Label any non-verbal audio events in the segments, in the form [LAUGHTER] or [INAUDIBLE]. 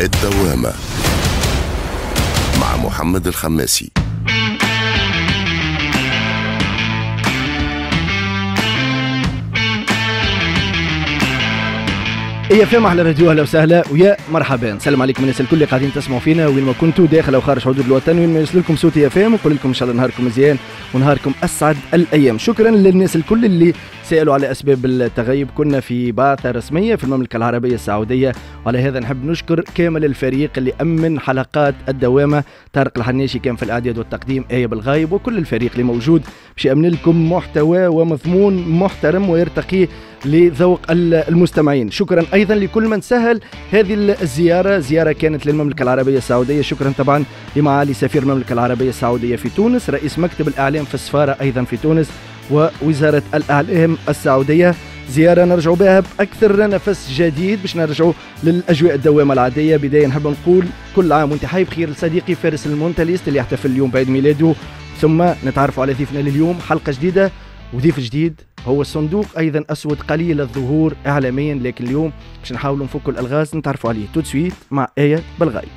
الدوامة مع محمد الخماسي. IFM على راديو أهلا وسهلا. ويا مرحبا. سلام عليكم الناس الكل اللي قاعدين تسمعوا فينا. وين ما كنتوا داخل أو خارج حدود الوطن وين ما يوصل لكم صوت IFM ونقول لكم إن شاء الله نهاركم مزيان ونهاركم أسعد الأيام. شكرا للناس الكل اللي سألوا على أسباب التغيب. كنا في بعثه رسمية في المملكة العربية السعودية. وعلى هذا نحب نشكر كامل الفريق اللي أمن حلقات الدوامة. طارق الحناشي كان في الأعداد والتقديم إيه بالغايب وكل الفريق اللي موجود باش يامن لكم محتوى ومضمون محترم ويرتقي لذوق المستمعين. شكرا أيضا لكل من سهل هذه الزيارة. زيارة كانت للمملكة العربية السعودية. شكرا طبعا لمعالي سفير المملكة العربية السعودية في تونس. رئيس مكتب الإعلام في السفارة أيضا في تونس. ووزارة الأعلام السعودية زيارة نرجعوا بها بأكثر نفس جديد باش نرجعوا للأجواء الدوامة العادية. بداية نحب نقول كل عام وانت حي بخير لصديقي فارس المونتاليست اللي يحتفل اليوم بعيد ميلاده. ثم نتعرفوا على ضيفنا لليوم حلقة جديدة. وضيف جديد هو الصندوق أيضا أسود قليل الظهور اعلاميا لكن اليوم باش نحاولوا نفكوا الألغاز نتعرفوا عليه. tout de suite مع آية بالغايب.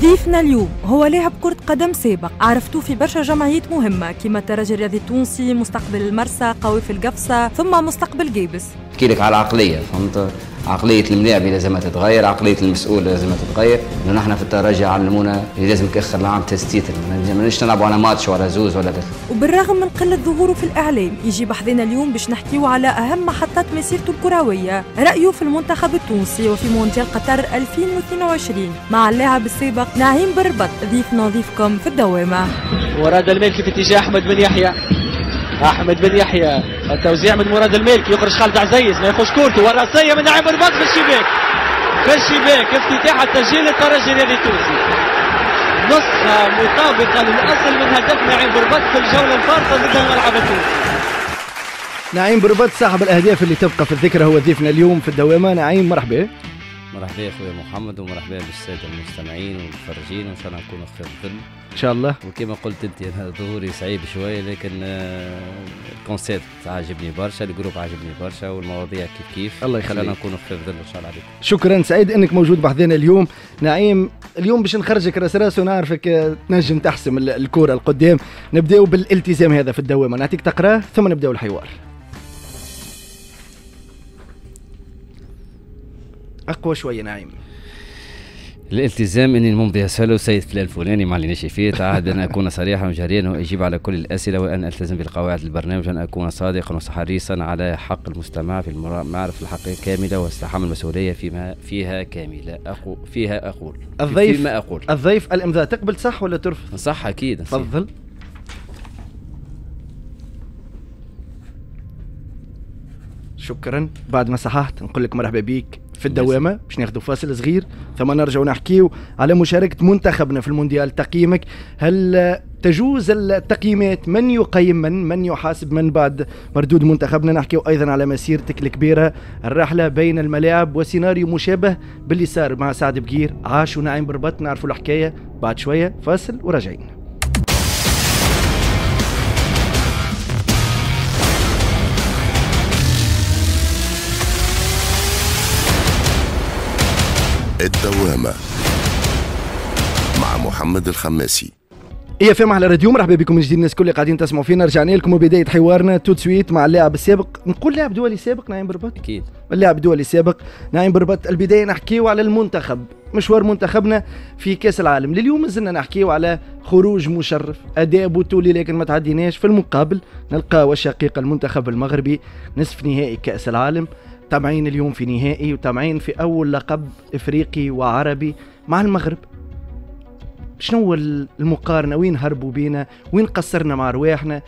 ضيفنا اليوم. هو لاعب كرة قدم سابق. عرفتوه في برشا جمعيات مهمة كما الترجي الرياضي التونسي مستقبل المرسى قوافل قفصة ثم مستقبل قابس. أحكي لك على العقلية فهمت؟ عقلية الملاعب لازم تتغير عقلية المسؤول لازم تتغير. لأنه نحن في الترجي علمونا اللي لازم اخر العام تستيتر ما نجمش نلعبوا على ماتش ولا زوز ولا ثلاثة وبالرغم من قلة ظهوره في الإعلام يجي بحذنا اليوم باش نحكيو على أهم محطات مسيرته الكروية. رأيه في المنتخب التونسي وفي مونديال قطر 2022 مع اللاعب السابق نعيم بالربط ضيفنا ضيفكم في الدوامة. مراد المالكي في اتجاه أحمد بن يحيى. أحمد بن يحيى. التوزيع من مراد المالكي يخرج خالد عزيز ما يخش كورته والراسيه من نعيم رباط في الشباك في الشباك افتتاح التسجيل الترجي الرياضي التونسي نسخة مطابقة للأصل من هدف نعيم بربط في الجولة الفارقة ضد الملعب التونسي. نعيم بربط صاحب الأهداف اللي تبقى في الذكرى هو ضيفنا اليوم في الدوامة. نعيم مرحبا. مرحبا يا أخويا محمد ومرحبا بالسادة المستمعين والمتفرجين وإن شاء الله نكونوا خير ظل إن شاء الله. وكما قلت أنت أنا ظهوري صعيب شوية لكن آه، ال concept عاجبني برشا ال groupe عاجبني برشا والمواضيع كيف كيف. الله إن شاء الله يخليك. نكونوا خفيف ظل إن شاء الله عليكم. شكرا. سعيد إنك موجود بحذنا اليوم. نعيم اليوم باش نخرجك راس راس ونعرفك آه، تنجم تحسم ال- الكرة القدام. نبداو بالالتزام هذا في الدوامة. نعطيك تقراه ثم نبداو الحوار. أقوى شوية نعيم الالتزام إني الممضي اساله سيد فلان الفلاني ما عليناش فيه تعهد ان أكون صريحا وجريا واجيب على كل الأسئلة وأن ألتزم بالقواعد البرنامج وأن أكون صادقا وحريصا على حق المستمع في معرفة الحقيقة كاملة واستحمل المسؤولية فيما فيها كاملة. أقو فيها أقول. الضيف فيما أقول. الضيف الإمضاء تقبل صح ولا ترفض؟ صح أكيد. تفضل. شكرا. بعد ما صححت نقول لك مرحبا بيك. في الدوامة باش ناخذوا فاصل صغير. ثم نرجع نحكيو على مشاركة منتخبنا في المونديال تقييمك. هل تجوز التقييمات من يقيم من من يحاسب من بعد مردود منتخبنا؟ نحكيو أيضا على مسيرتك الكبيرة. الرحلة بين الملاعب وسيناريو مشابه باللي صار مع سعد بقير. عاش ونعيم بربط نعرفوا الحكاية بعد شوية. فاصل وراجعين الدوامة مع محمد الخماسي. IFM على راديو مرحبا بكم من جديد الناس كل اللي قاعدين تسمعوا فينا. رجعنا لكم وبدايه حوارنا tout de suite مع اللاعب السابق. نقول لاعب دولي سابق نعيم بربط؟ أكيد. اللاعب الدولي السابق نعيم بربط. البداية نحكيو على المنتخب مشوار منتخبنا في كأس العالم. لليوم زلنا نحكيو على خروج مشرف أداء بطولي لكن ما تعديناش. في المقابل نلقى وشقيق المنتخب المغربي نصف نهائي كأس العالم. طمعين اليوم في نهائي وطمعين في أول لقب إفريقي وعربي مع المغرب. شنو المقارنة؟ وين هربوا بينا؟ وين قصرنا مع رواحنا؟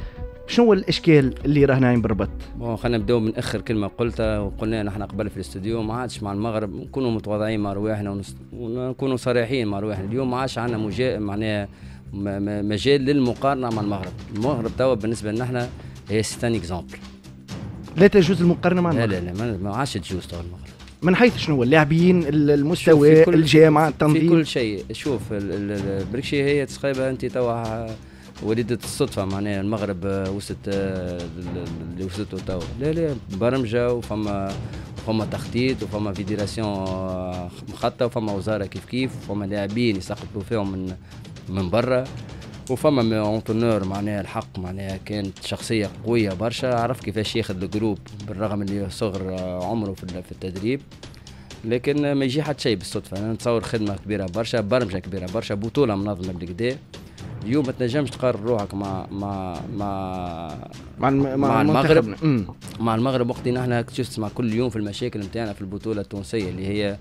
شنو الإشكال اللي راه نايم بربط؟ بون خلينا نبدأو من اخر كلمه قلتها وقلنا نحن قبل في الاستوديو ما عادش مع المغرب نكونوا متواضعين مع رواحنا ونكونوا صريحين مع رواحنا. اليوم ما عادش عندنا مجا... معناها مجال للمقارنة مع المغرب. المغرب توا بالنسبة لنا هي c'est un exemple لا تجوز المقارنة مع لا المغرب. لا لا ما- ما عادش تجوز توا المغرب. من حيث شنو هو؟ اللاعبين المستوى في الجامعة في التنظيم؟ كل شيء. شوف بركشي هي تسقيبها أنت توا وليدة الصدفة معناها المغرب وصلت آه، اللي وصلته توا. لا لا برمجة وفما فما تخطيط وفما fédération آه، مخططة وفما وزارة كيف كيف وفما لاعبين يسقطوا فيهم من من برا. وفما entraîneur معناها الحق معناها كانت شخصية قوية برشا. عرف كيفاش ياخذ ال groupe بالرغم اللي صغر آه، عمره في التدريب. لكن ما يجي حتى شيء بالصدفة. أنا نتصور خدمة كبيرة برشا برمجة كبيرة برشا بطولة منظمة بالكدا اليوم ما تنجمش تقارن روحك مع مع مع مع, الم... مع المغرب. مع المغرب وقت نحن شفت تسمع كل يوم في المشاكل نتاعنا في البطولة التونسية اللي هي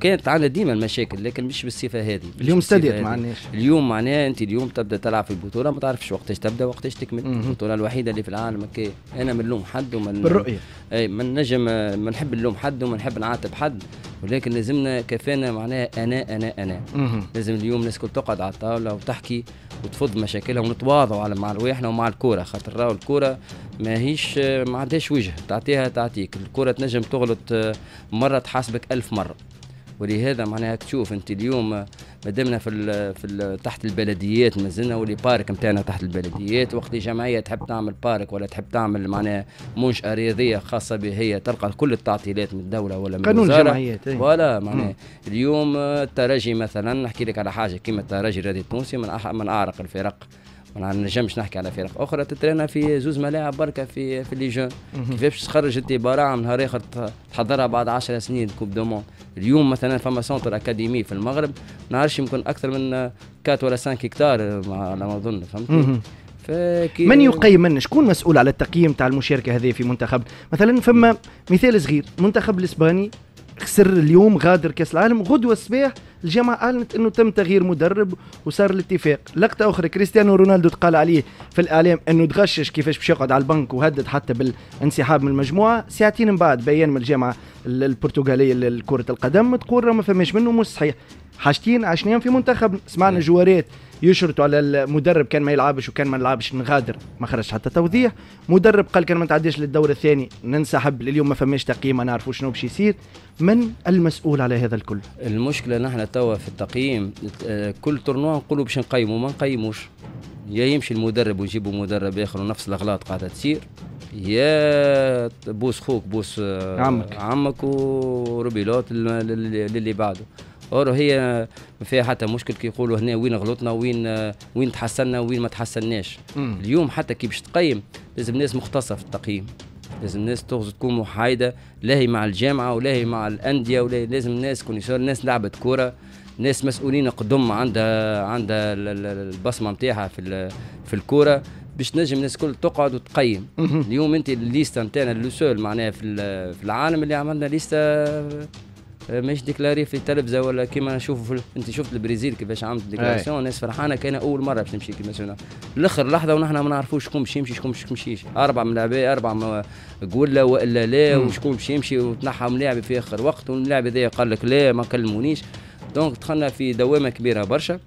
كانت عندنا ديما المشاكل لكن مش بالصفة هذه اليوم استديت. مع الناس اليوم معناها أنت اليوم تبدأ تلعب في البطولة ما تعرفش وقتاش تبدأ وقتاش تكمل. البطولة الوحيدة اللي في العالم هكا أنا من نلوم حد ومن بالرؤية اي ما نجم ما نحب نلوم حد وما نحب نعاتب حد. ولكن لازمنا كفانا معناها أنا أنا أنا. لازم اليوم الناس كل تقعد على الطاولة وتحكي وتفض مشاكلها ونتواضعوا على مع رواحنا ومع الكورة. خاطر راهو الكورة ماهيش ما عندهاش وجه. تعطيها تعطيك. الكورة تنجم تغلط آه، مرة تحاسبك ألف مرة. ولهذا معناها تشوف أنت اليوم آه، مادامنا في ال في ال تحت البلديات مازلنا واللي بارك نتاعنا تحت البلديات. وقت جمعيه تحب تعمل بارك ولا تحب تعمل معناها منشاه رياضيه خاصة بها هي تلقى كل التعطيلات من الدولة ولا من قانون الجمعيات أي. ولا معناها اليوم الترجي مثلا نحكي لك على حاجة كيما الترجي الرياضي التونسي من من أعرق الفرق. ما نجمش نحكي على فرق. أخرى تترينا في زوز ملاعب بركة في في ليجون كيفاش تخرج انت براعه من نهار آخر تحضرها بعد 10 سنين coupe du monde اليوم مثلا فما centre académie في المغرب. ما نعرفش يمكن أكثر من آه، 4 ولا 5 هكتار على ما أظن. فكي من يقيم من شكون مسؤول على التقييم تاع المشاركة هذه في منتخب؟ مثلا فما مثال صغير المنتخب الإسباني خسر اليوم غادر كأس العالم غدوة الصباح الجامعة أعلنت إنه تم تغيير مدرب وصار الاتفاق. لقطة أخرى كريستيانو رونالدو تقال عليه في الإعلام إنه تغشش كيفاش باش يقعد على البنك وهدد حتى بالانسحاب من المجموعة. ساعتين من بعد بيان من الجامعة ال- البرتغالية لكرة القدم تقول ما فماش منه مش صحيح. حاجتين عشناهم في منتخب. سمعنا جوارات يشرطوا على المدرب كان ما يلعبش وكان ما نلعبش نغادر ما خرجش حتى توضيح. مدرب قال كان ما نتعديش للدور الثاني ننسحب اليوم ما فماش تقييم ما نعرفوا شنو باش يصير. من المسؤول على هذا الكل؟ المشكلة نحن توا في التقييم كل tournoi نقولوا باش نقيموا ما نقيموش. يا يمشي المدرب ويجيبوا مدرب آخر ونفس الأغلاط قاعدة تصير يا بوس خوك بوس عمك. عمك وربيلوت لل- لل- للي بعده. or هي ما فيها حتى مشكل كي يقولوا هنا وين غلطنا وين وين تحسنا وين ما تحسناش. اليوم حتى كي باش تقيم لازم ناس مختصة في التقييم. لازم ناس تغزو تكون محايدة لا هي مع الجامعة ولا هي مع الأندية ولا لازم ناس تكون يصير ناس لعبت كورة ناس مسؤولين قدام عندها عندها ال- ال- البصمة نتاعها في في الكورة باش نجم الناس كل تقعد وتقيم. اليوم أنت الليستة نتاعنا le seul معناها في ال- في العالم اللي عملنا ليستة مش déclarée في التلفزه ولا كيما نشوفوا في انت شفت البرازيل كيفاش عملت déclaration الناس فرحانة كان أول مرة باش تمشي كيما الآخر لحظة ونحن ما نعرفوش شكون باش يمشي شكون باش يمشيش. أربع ملاعبيه أربع م- قوله وإلا لا وشكون باش يمشي وتنحى ملاعب في آخر وقت والملاعب هذايا قال لك لا ما كلمونيش. donc دخلنا في دوامة كبيرة برشا.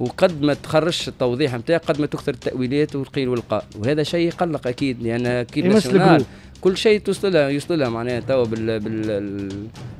وقد ما تخرجش التوضيح نتاعك قد ما تكثر التأويلات والقيل والقال وهذا شيء يقلق أكيد لأن أكيد يمس national ال groupe. كل شيء توصل لها يوصل لها معناها توا بال بال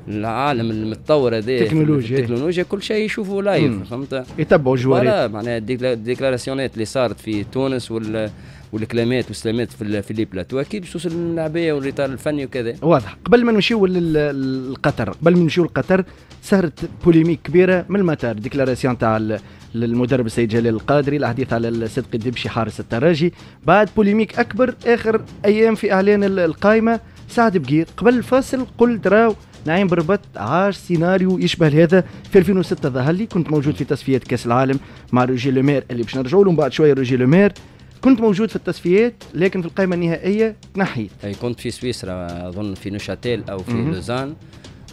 العالم المتطور هذا تكنولوجيا. التكنولوجيا. كل شيء يشوفوا. live فهمت؟ يتبعوا الجوارات معناها الديكلا- الديكلاراسيونات اللي صارت في تونس وال والكلامات والسلامات في في les plateaux أكيد باش توصل والاطار الفني وكذا. واضح. قبل ما نمشيو لقطر قبل ما نمشيو لقطر صارت polémique كبيرة من المطار déclaration تاع المدرب السيد جلال القادري الحديث على صدقي الدبشي حارس الترجي. بعد polémique أكبر آخر أيام في إعلان ال- القائمة سعد بقير. قبل الفاصل قلت راو نعيم بربط عاش سيناريو يشبه هذا. في 2006 ظهر لي كنت موجود في تصفيات كأس العالم مع روجي لومير اللي باش نرجعوا له. بعد شوية روجي لومير. كنت موجود في التصفيات لكن في القائمة النهائية تنحيت أي كنت في سويسرا أظن في نوشاتيل أو في. لوزان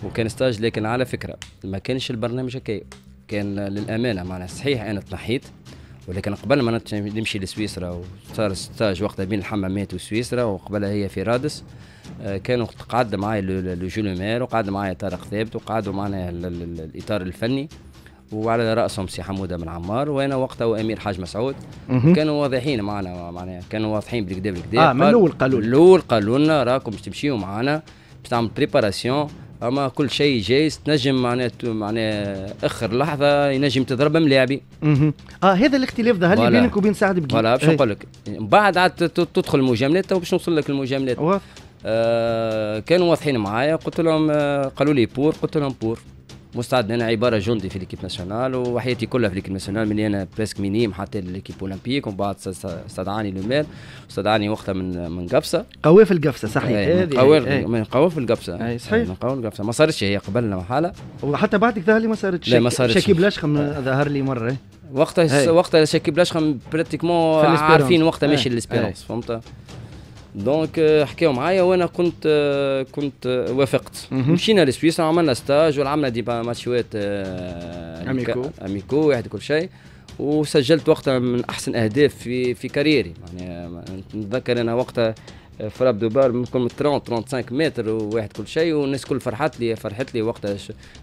وكان stage لكن على فكرة ما كانش البرنامج هكا كان للأمانة معناها صحيح أنا تنحيت ولكن قبل ما نمشي لسويسرا وصار stage وقتها بين الحمامات وسويسرا وقبلها هي في رادس آه، كانوا قعد معايا لو- روجي لومير وقعد معايا طارق ثابت وقعدوا معنا ال- ال- ال- الإطار الفني وعلى رأسهم سي حمودة بن عمار وأنا وقتها وأمير حاج مسعود. كانوا واضحين معنا معناها كانوا واضحين بالكدا بالكدا آه من الأول قالوا. الأول قالوا لنا راكم باش تمشيوا معنا باش تعمل préparation أما كل شيء جايز تنجم معناها معناها آخر لحظة ينجم تضرب ملاعبي. آه هذا الاختلاف اللي voilà. بينك وبين سعد بقير voilà باش إيه. نقول لك من بعد عاد تدخل المجاملات باش نوصل لك المجاملات آه كانوا واضحين معايا قلت لهم آه قالوا لي بور قلت لهم بور مستعد أنا عبارة جندي في l'équipe nationale وحياتي كلها في l'équipe nationale من أنا presque minime حتى l'équipe olympique ومن بعد استدعاني لومير استدعاني وقتها من من قفصة قوافل قفصة صحيح إيه، قوي إيه. من قوافل قفصة أي، صحيح. من قوافل قفصة ما صارتش هي قبلنا محاله وحتى بعدك ظهر لي ما صارت لا، ما صارتش. شكيب لاشخم ظهر لي مرة إيه. وقتها أي. وقتها شكيب لاشخم pratiquement. عارفين وقتها. ماشي ال Espérance فهمت donc آه، حكاو معايا وأنا كنت آه، كنت آه، وافقت. مشينا لسويسرا عملنا stage وعملنا des ماتشوات amicaux. amicaux واحد كل شيء. وسجلت وقتها من أحسن أهداف في في carrière ي. يعني نتذكر أنا وقتها frappe دوبار ممكن من 30 35 متر وواحد كل شيء. والناس كل فرحت لي فرحت لي وقتها.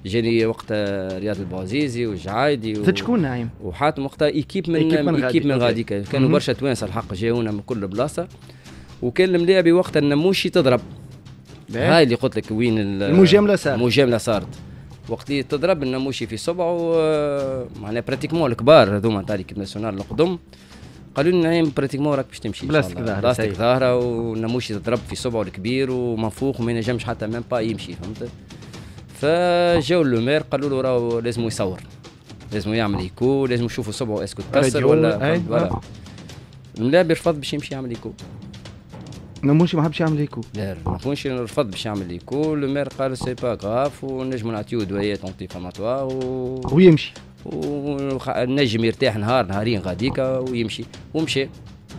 جاني وقتها رياض البوعزيزي والجعايدي و... شكون نعيم؟ وحاتم وقتها. équipe من équipe من غاديكا. غاديكا كانوا. برشا توانسة الحق جاونا من كل بلاصة. وكان الملاعبي وقتها النموشي تضرب هاي اللي قلت لك وين ال- المجاملة صارت. المجاملة صارت وقت اللي تضرب النموشي في صبعه آه، معناها pratiquement الكبار هذوما تاع l'équipe nationale القدم قالوا لي نعيم pratiquement راك باش تمشي بلاصتك. ظاهرة، بلاصتك. ظاهرة والنموشي تضرب في صبعه الكبير ومنفوخ وما ينجمش حتى même pas يمشي فهمت فجاو لومير قالوا له راهو لازم يصور لازم يعمل إيكو لازم يشوفوا صبعه est-ce que تكسر ولا؟ ولا آه. الملاعبي رفض باش يمشي يعمل إيكو نموشي ما حبش يعمل هيكو لا كونش رفض باش يعمل ايكو المير قال سي با غاف ونجمو نعطيو دويات اونتي فاماتوا و... ويمشي. ونجم يرتاح نهار نهارين غاديكا ويمشي. ومشي.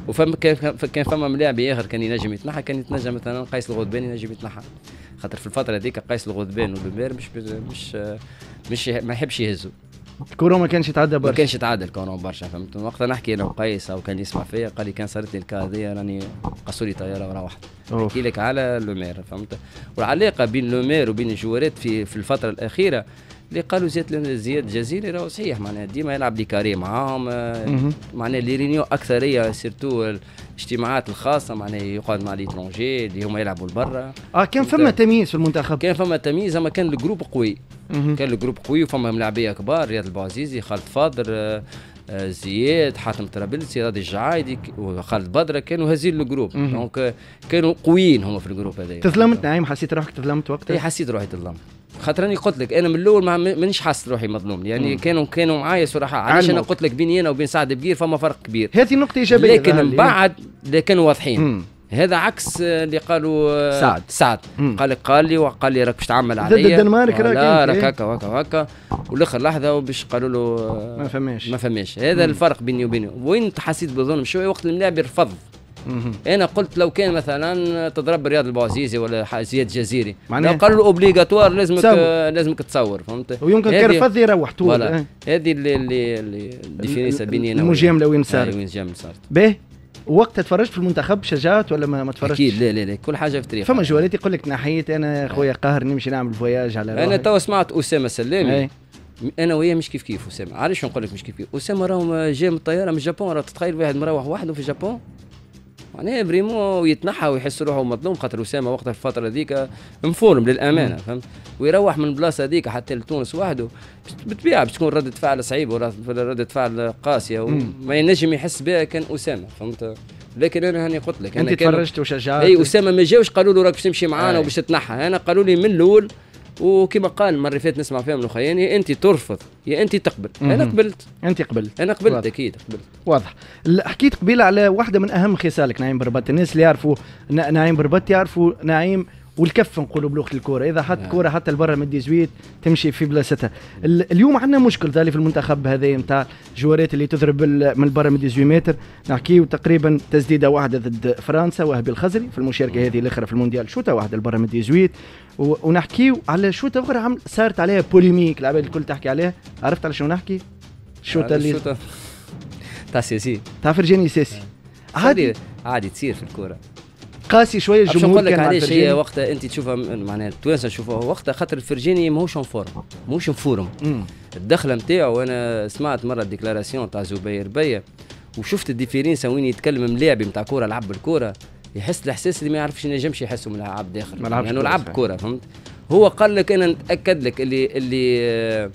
وفما كان فما ملاعبي اخر كان ينجم يتنحى كان يتنجم مثلا قيس الغضباني ينجم يتنحى. خاطر في الفترة هذيك قيس الغضبان والبمير مش مش مش ما يحبش يهزوا الكورة ما كانش يتعدى ما برشا كانش يتعادل كانوا برشا فهمت؟ وقتها نحكي أنا وقيس أو كان يسمع فيا قال لي كان صارت لي الكا هذيا راني قصوا لي طياره وروحت. نحكي لك على لومير فهمت؟ والعلاقة بين لومير وبين الجوارات في في الفترة الأخيرة اللي قالوا زياد زياد جزيري راهو صحيح معناها ديما يلعب les cartes معاهم آه،. معناها les réunions أكثرية surtout الاجتماعات الخاصة معناها يقعد مع les étrangers اللي هما يلعبوا لبرا. آه كان فما تمييز في المنتخب. كان فما تمييز اما كان ال groupe قوي. كان ال groupe قوي وفما ملاعبية كبار رياض البوعزيزي خالد فاضل آه، آه، زياد حاتم طرابلسي راضي الجعايدي وخالد بدره كانوا هزين ال groupe. donc كانوا قويين هما في ال groupe هذا تظلمت نعيم حسيت روحك تظلمت اي وقتها حسيت روحي تظلم خاطر راني قلت لك أنا من الأول ما مانيش حاسس روحي مظلوم يعني كانوا كانوا معايا صراحة علاش أنا. قلت لك بيني أنا وبين سعد بقير فما فرق كبير هذه نقطة إيجابية لكن من. بعد اللي كانوا واضحين مم. هذا عكس اللي قالوا آه، سعد. سعد مم. قال لك قال لي وقال لي راك باش تعمل ضد عليا الدنمارك راك لا راك إيه. هكا وهكا وهكا والآخر لحظة وباش قالوا له آه، ما فماش. ما فماش هذا الفرق بيني وبينه وين حسيت بالظلم شوية وقت الملاعبي مهم. أنا قلت لو كان مثلا تضرب رياض البوعزيزي ولا زياد جزيري معناها- لو قالوا له obligatoire لازمك تصور. لازمك تصور فهمت؟ ويمكن رفض يروح طول إيه. هذه اللي اللي اللي بيني أنا المجاملة وين صارت وين صارت. باهي وقتها تفرجت في المنتخب شجعت ولا ما, ما تفرجتش؟ أكيد لا لا لا كل حاجة في طريقها فما جوارات يقول لك نحيت أنا خويا قاهر نمشي نعمل voyage على أنا روحي. توا سمعت أسامة سلامي. إيه. أنا وياه مش كيف كيف أسامة. شو نقول لك مش كيف كيف؟ أسامة راهو جاي من الطيارة من الجابون راه تتخيل واحد مروح وحده في الجابون؟ معناها vraiment يتنحى ويحس روحه مظلوم خاطر أسامة وقتها في الفترة هذيك مفورم للأمانة فهمت؟ ويروح من البلاصه هذيك حتى لتونس وحده بالطبيعه باش تكون ردة فعل صعيبة ولا ردة فعل قاسية وما ينجم يحس بها كان أسامة فهمت؟ لكن أنا هاني قلت لك أنت تفرجت وشجعت؟ إي أسامة ما جاوش قالوا له راك باش تمشي معانا أي. وباش تتنحى أنا قالوا لي من الأول وكما قال المره اللي فاتت نسمع فيها من الاخوين يا انت ترفض يا انت تقبل. أنا. قبلت. انت قبلت. أنا قبلت واضح. أكيد قبلت. واضح. حكيت قبيلة على واحدة من أهم خصالك نعيم بربط. الناس اللي يعرفوا نعيم بربط يعرفوا نعيم والكف نقولوا بلغه الكورة. إذا حط نعم. كورة حتى لبرا من 18 تمشي في بلاصتها. ال- اليوم عندنا مشكل ذلك في المنتخب هذا نتاع جوارات اللي تضرب من برا من 18 متر. نحكيو تقريبا تسديدة واحدة ضد فرنسا وهبي الخزري في المشاركة هذه الأخرى في المونديال. شوطة واحدة لبرا من 18 و- ونحكيو على شوطه أخرى عم صارت عليها polémique العباد الكل تحكي عليها عرفت على شنو نحكي؟ الشوطه اللي الشوطة تاع ساسي. تاع فرجاني ساسي عادي. عادي عادي تصير في الكورة. قاسي شوية الجمهور نقول لك علاش هي. وقتها أنت تشوفها معناها التوانسه نشوفوها وقتها خاطر الفرجاني ماهوش en forme ماهوش مفورم مم. الدخلة نتاعو أنا سمعت مرة déclaration تاع زبير بيا وشفت ال différence وين يتكلم ملاعبي نتاع كورة لعب بالكورة. يحس الإحساس اللي ما يعرفش ينجمش يحسه من العاب داخل ما لعبش لأنه كورة، لعب. كورة فهمت؟ هو قال لك أنا نتأكد لك اللي اللي آه،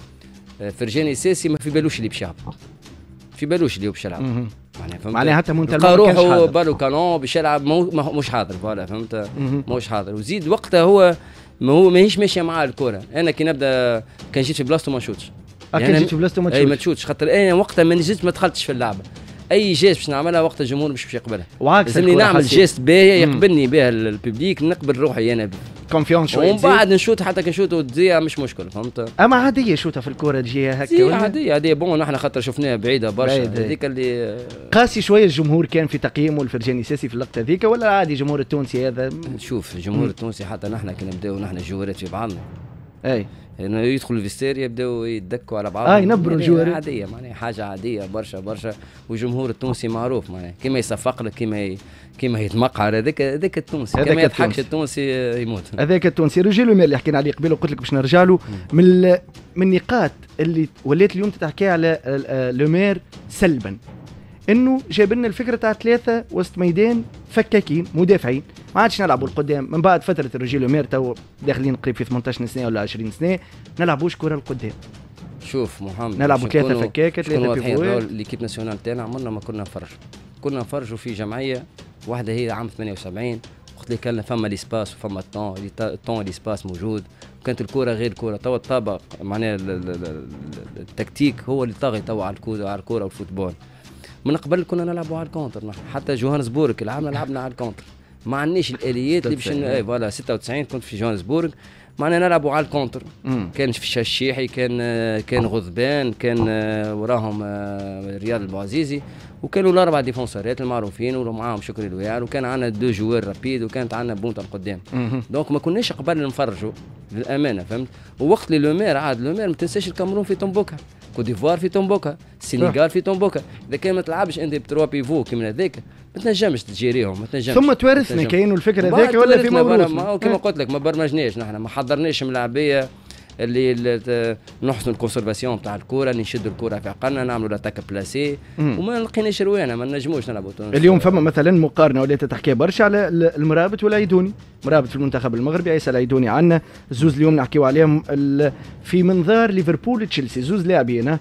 فرجاني ساسي ما في بالوش اللي باش يلعب في بالوش اللي هو باش يلعب. معناها معناها حتى منتخب لقى روحه. بالو كانون باش يلعب مش حاضر voilà فهمت. مش حاضر. وزيد وقتها هو ما هو ماهيش ماشية معاه الكره أنا كي نبدأ كان جيت في بلاصتو ما نشوتش. آه، كان يعني جيت في بلاصتو ما إي ما تشوتش. تشوتش. خاطر أنا وقتها ما نجمش ما دخلتش في اللعبة. أي geste باش نعملها وقت الجمهور مش باش يقبلها لازمني نعمل. geste باهي مم. يقبلني بها ال public نقبل روحي أنا en confiance شوي ومن تزيد. بعد نشوت حتى كي نشوت وتضيع مش مشكل فهمت أما عادية شوطه في الكره تجي هكا؟ عادية عادية bon نحن خاطر شفناها بعيدة برشا. هذيك اللي قاسي شوية الجمهور كان في تقييمه لفرجاني ساسي في اللقطة ذيك ولا عادي الجمهور التونسي هذا شوف الجمهور التونسي حتى نحن كي نبدأو نحن الجوارات في بعضنا أي إنه يدخلوا ال vestiaire يبداو يدكوا على بعض آه، ينبروا الجوارات. عادية معناها حاجة عادية برشا برشا. والجمهور التونسي معروف معناها كيما يصفق لك كيما ي... كيما يتمقعر هذاك هذاك التونسي. هذاك كيما يضحكش التونسي. التونسي يموت. هذاك التونسي. رجال مير اللي حكينا عليه قبل وقلت لك باش نرجع له. من ال- من النقاط اللي وليت اليوم تحكي على آه، لومير سلبا. إنه جاب لنا الفكرة تاع ثلاثة وسط ميدان فكاكين مدافعين. ما عادش نلعبوا القدام. من بعد فترة الرجال لومير تو داخلين قريب في 18 سنة ولا 20 سنة نلعبوش كرة القدام شوف محمد نلعبوا ثلاثة نكونوا واضحين، pivots. l'équipe nationale تاعنا عمرنا ما كنا نفرجوا كنا نفرجوا في جمعية واحدة هي عام 78 وقت اللي كان فما l'espace وفما ال temps تا- ال temps l'espace موجود. وكانت الكرة غير كرة. توا الطابق معناها ال- ال- ال- ال- التكتيك هو اللي طاغي توا على الكوره على الكوره وال football. من قبل كنا نلعبوا على ال contre. نحن حتى جوهانسبورغ لعبنا لعبنا على ال contre. ما عندناش الآليات اللي باش ن- 96. اي voilà 96 كنت في جوهانسبورغ. معنا نلعبوا على الكونتر. مم. كان في الشيحي كان كان غضبان كان آه، وراهم آه، رياض البوعزيزي وكانوا الأربع ديفونسورات المعروفين ومعاهم شكري الويار وكان عندنا دو جوار رابيد وكانت عندنا بونتا القدام. دونك ما كناش قبل نفرجوا للامانه فهمت؟ ووقت اللي لومير عاد لومير ما تنساش الكاميرون في تومبوكا. كوت ديفوار في تومبوكا السنغال في تومبوكا اذا كان ما تلعبش انت بتروا بيفو كيما هذاك ما تنجمش تجيريهم ما تنجمش ثم توارثنا تنجمش. كاين الفكرة بعد ذاك ولا في تورثنا موروث كما قلت لك ما برمجناش نحن ما حضرناش ملاعبيه اللي نحسنوا ال conservation تاع الكرة اللي نشدوا الكرة في عقلنا نعملوا l'attaque placée. وما لقيناش رواحنا ما نجموش نلعبوا تونس. اليوم فما مثلا مقارنة ولات تحكي برشا على ال- المرابط والعيدوني. مرابط في المنتخب المغربي عيسى العيدوني عندنا زوز اليوم نحكيو عليهم في منظار ليفربول تشيلسي زوز لاعبين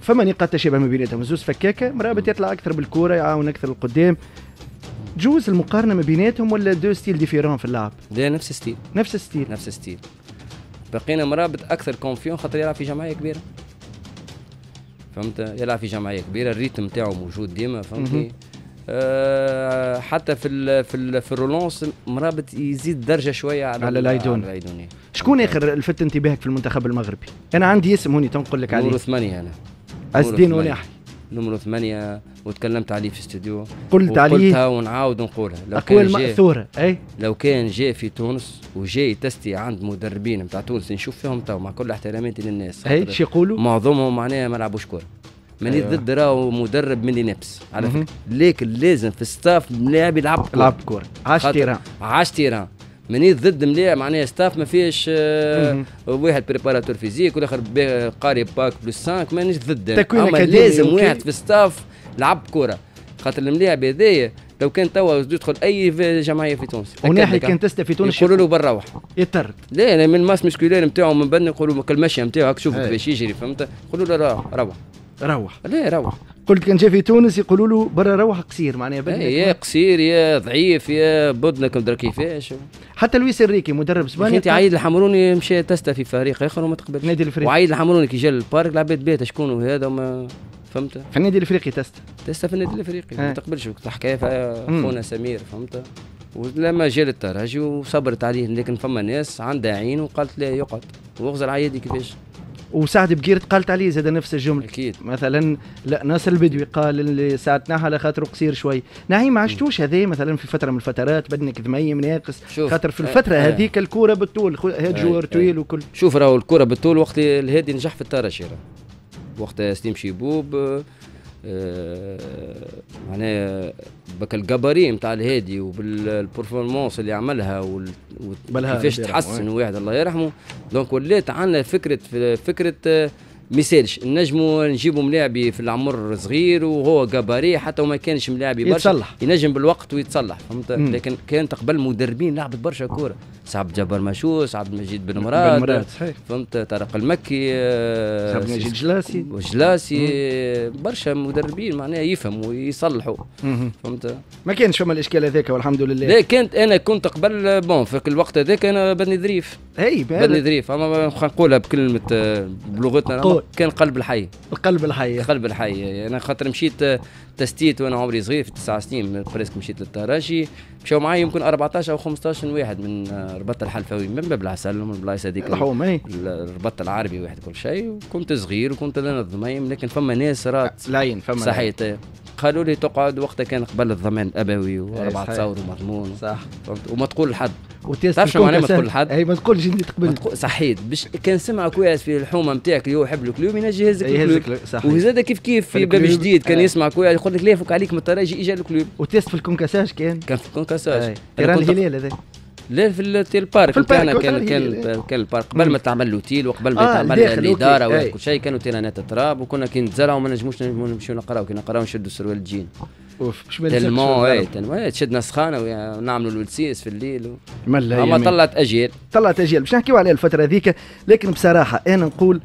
فما نقاط تشابه ما بيناتهم. زوز فكاكة مرابط يطلع أكثر بالكوره يعاون أكثر القدام. جوز المقارنة ما بيناتهم ولا deux styles différents في اللعب؟ ده نفس style. نفس ال style نفس style. بقينا مرابط أكثر confiant خاطر يلعب في جمعية كبيرة. فهمت؟ يلعب في جمعية كبيرة ال rythme نتاعو موجود ديما. فهمتني؟ آه حتى في ال في ال في ال relance مرابط يزيد درجة شوية على على ال- العيدوني. العيدوني شكون آخر لفت انتباهك في المنتخب المغربي؟ أنا عندي اسم هوني تنقول لك عليه. numéro ثمانية أنا. ثمانية. أوناحي. numéro ثمانية وتكلمت عليه في استوديو. قلت عليه وقلتها ونعاود نقولها. لو جاء مأثورة أي؟ لو كان جاء في تونس وجاي تستي عند مدربين نتاع تونس نشوف فيهم تو مع كل احتراماتي للناس. أي خاطر شي يقولوا؟ معظمهم معناها ما لعبوش كورة. ماني أيوة. ضد راهو مدرب من نفس على. فكرة. لكن لازم في ال staff لاعب يلعب كورة. لعب كورة. عاش terrain. عاش terrain. ماني ضد مليح معناها staff ما فيش آه،. واحد préparateur physique والآخر قاري bac plus 5 مانيش ضد. أما لازم. واحد في ال staff لعب كوره خاطر الملاعب هذايا لو كان توا يدخل أي في جمعية في تونس. أوناحي أكد لك، كان تستى في تونس يقولوا له برا روح. يطرد. لا لا من ال masse musculaire نتاعو من بعد يقولوا له المشيه نتاعو هاك شوف. كيفاش يجري فهمت؟ يقولوا له روح روح. روح. لا روح. قلت كان جا في تونس يقولوا له برا روح قصير معناها يا قصير يا ضعيف يا بدنك مدري كيفاش حتى لويس إنريكي مدرب إسباني أنت عايد الحمروني مشى تستا في فريق آخر وما تقبلش. النادي الإفريقي. وعايد الحمروني كي جا لل Parc لعبت بيت شكون وهذا وما فهمت؟ في النادي الإفريقي تست. تستا في النادي الإفريقي ما أي. تقبلش. حكايه في مم. خونا سمير فهمت؟ ولما جا للترجي وصبرت عليه لكن فما ناس عندها عين وقالت لا يقعد. وغزر عيدي كيفاش؟ وسعد بقيرت قالت عليه زاد نفس الجملة. أكيد. مثلا لا ناصر البدوي قال اللي ساعتنا على خاطر قصير شوي. ناهي ما عشتوش هذا مثلا في فترة من الفترات بدنك ذميم ناقص خاطر في آه، الفترة آه. هذيك الكوره بالطول هاد آه، جوار آه. طويل وكل. شوف راهو الكرة بالطول وقت الهادي نجح في الترجي راه وقت سليم شيبوب آه، آه، معناها بك الجباري نتاع الهادي وبال performance اللي عملها وكيفاش تحسن واحد الله يرحمه. donc ولات عندنا فكرة فكرة آه، مثالش. نجموا نجيبوا ملاعبي في العمر صغير وهو جباري حتى وما كانش ملاعبي برشا يتصلح. ينجم بالوقت ويتصلح فهمت. لكن كانت قبل مدربين لعبت برشا كورة. سعد جبار مشوش عبد المجيد بن مراد بن مراد، صحيح. فهمت طارق المكي آه، عبد المجيد جلاسي. وجلاسي آه، برشا مدربين معناها يفهموا ويصلحوا. فهمت؟ ما كانش فما الإشكال هذاك والحمد لله. لا كنت أنا كنت قبل bon في الوقت هذاك أنا بدني ظريف. هي بدني ظريف. أما نقولها بكلمة آه، بلغتنا كان قلب الحي. القلب الحي. قلب الحي. أنا خاطر مشيت آه، تستيت وأنا عمري صغير في تسع سنين presque مشيت للترجي مشاو معايا يمكن 14 أو 15 واحد من رباط الحلفاوي من باب العسل ومن البلايص هذيك الرباط العربي واحد كل شيء. وكنت صغير وكنت أنا الضميم لكن فما ناس رات العين فما صحيت قالوا لي تقعد وقتها كان قبل الضمان الأبوي صحيح. تصور ومضمون. صح. وما تقول لحد. تعرف شو معناه ما تقول لحد؟ أي ما تقولش أنت تقبل. صحيت. باش كان سمعك واحد في الحومة نتاعك اللي هو يحب ال club ينجي يهزك يهزك صحيح. وزاد كيف كيف في باب جديد كان. يسمعك واحد يقول لك لا فك عليك من الترجي اجى ال club. وتيست في ال concassage كان كان في ال concassage. terrain الهلال هذا لا في l'hôtel Parc في ال Parc، كان الهلال، كان كان ال Parc. قبل ما تعمل l'hôtel وقبل ما آه، تعمل الإدارة. وكل شيء كانوا تيرانات تراب وكنا كي نتزرعوا ما نجموش نمشيو نقراو. كي نقراو نشدوا سروال الجين. أوف tellement أي تشدنا سخانة ونعملوا الولسيس في الليل و... أما طلعت أجيال. طلعت أجيال. باش نحكيو عليها الفترة هذيك لكن بصراحة أنا نقول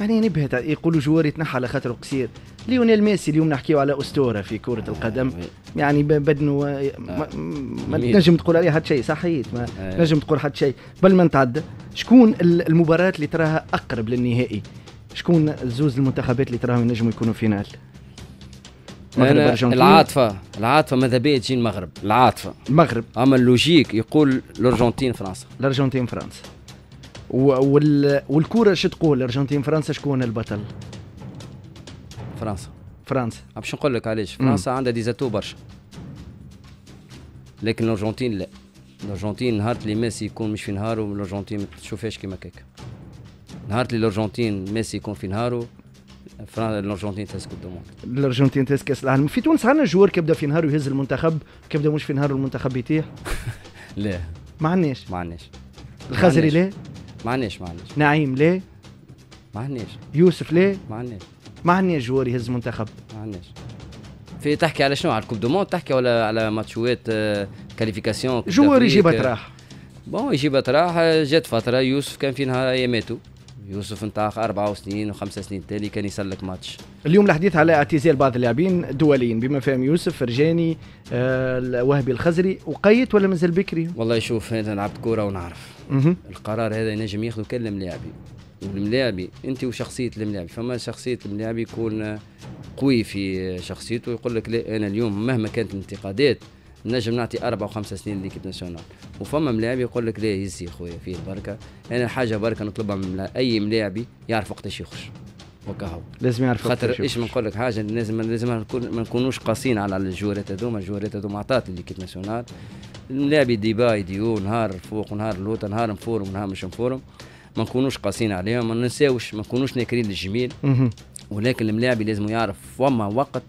يعني نبهت يقولوا joueur يتنحى على خاطر قصير. ليونيل ميسي اليوم نحكيو على أسطورة في كرة القدم. يعني ب- بدنه ما, ما. تنجم تقول عليه حد شيء صحيت ما آه. تنجم تقول حد شيء. بل ما نتعدى شكون ال- المباراة اللي تراها أقرب للنهائي؟ شكون الزوز المنتخبات اللي تراهم ينجموا يكونوا finale؟ أنا أرجنتين. العاطفة العاطفة ماذا بيا تجي المغرب؟ العاطفة. المغرب أما ال logique يقول الارجنتين فرنسا. الارجنتين فرنسا. وال... والكورة شو تقول؟ الارجنتين فرنسا شكون البطل؟ فرنسا. فرنسا. باش نقول لك علاش؟ فرنسا عندها des atouts برشا. لكن الأرجنتين لا. الأرجنتين نهار اللي ميسي يكون مش في نهاره الأرجنتين ما تشوفهاش كيما كيك نهار اللي الأرجنتين ميسي يكون في نهاره فرنسا الأرجنتين تاع coupe du monde الأرجنتين تاع كاس العالم. في تونس عندنا joueur كيبدأ في نهار يهز المنتخب كيبدأ مش في نهار المنتخب يطيح؟ [LAUGHS] لا. ما عندناش ما عندناش الخزري. لا؟ ما عندناش ما عندناش نعيم لا ما عندناش يوسف لا ما عندناش ما عندناش joueur يهز منتخب. ما عندناش في تحكي على شنو؟ على ال coupe du monde تحكي ولا على ماتشوات آه، qualification joueur يجيب آه، اطراح bon يجيب اطراح جات فترة يوسف كان في نهار اياماته يوسف نتاع أربع سنين وخمس سنين تالي كان يسلك ماتش. اليوم الحديث على اعتزال بعض اللاعبين الدوليين بما فهم يوسف فرجاني آه وهبي الخزري. وقيت ولا مازال بكري؟ والله شوف أنا لعبت كورة ونعرف. القرار هذا ينجم ياخذه كل الملاعبي. الملاعبي انت وشخصية الملاعبي فما شخصية الملاعبي يكون قوي في شخصيته يقول لك لا أنا اليوم مهما كانت الانتقادات نجم نعطي أربع وخمس سنين ليكيب ناسيونال. وفما ملاعبي يقول لك لا يزي خويا فيه بركة. أنا حاجة بركة نطلبها من أي ملاعبي يعرف وقتاش يخرج. وكهو. لازم يعرف خاطر إيش نقول لك حاجة لازم لازم ما نكونوش قاسيين على الجوارات هذوما الجوارات هذوما عطات ليكيب ناسيونال. اللاعب ديبا يديو نهار فوق ونهار لوطا نهار مفورم ونهار مش مفورم ما نكونوش قاسيين عليهم ما ننساوش ما نكونوش ناكرين للجميل. ولكن الملاعب لازم يعرف فما وقت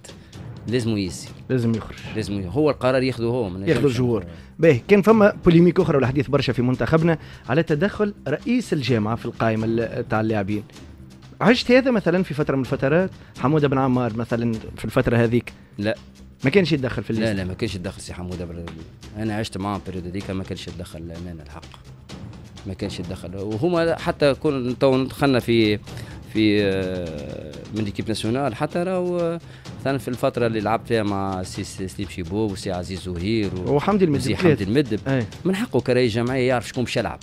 لازم يسي. لازم يخرج. لازم ي- هو القرار ياخذه هو نجمش الجمهور. باهي كان فما polémique أخرى والحديث برشا في منتخبنا على تدخل رئيس الجامعة في القائمة ال- تاع اللاعبين. عشت هذا مثلا في فترة من الفترات؟ حمودة بن عمار مثلا في الفترة هذيك؟ لا. ما كانش يتدخل في لا ال liste. لا ما كانش يتدخل سي حمودة أنا عشت معاه ال période هذيك ما كانش يتدخل الامانه الحق. ما كانش يتدخل. وهما حتى كون تو دخلنا في في آه، من l'équipe nationale حتى راهو آه، مثلا في الفترة اللي لعبت فيها مع سي سليم شيبوب وسي عزيز زهير و- وحمدي وسي المدب لا حمدي المدب. أي. من حقه كرئيس جمعية يعرف شكون باش يلعب.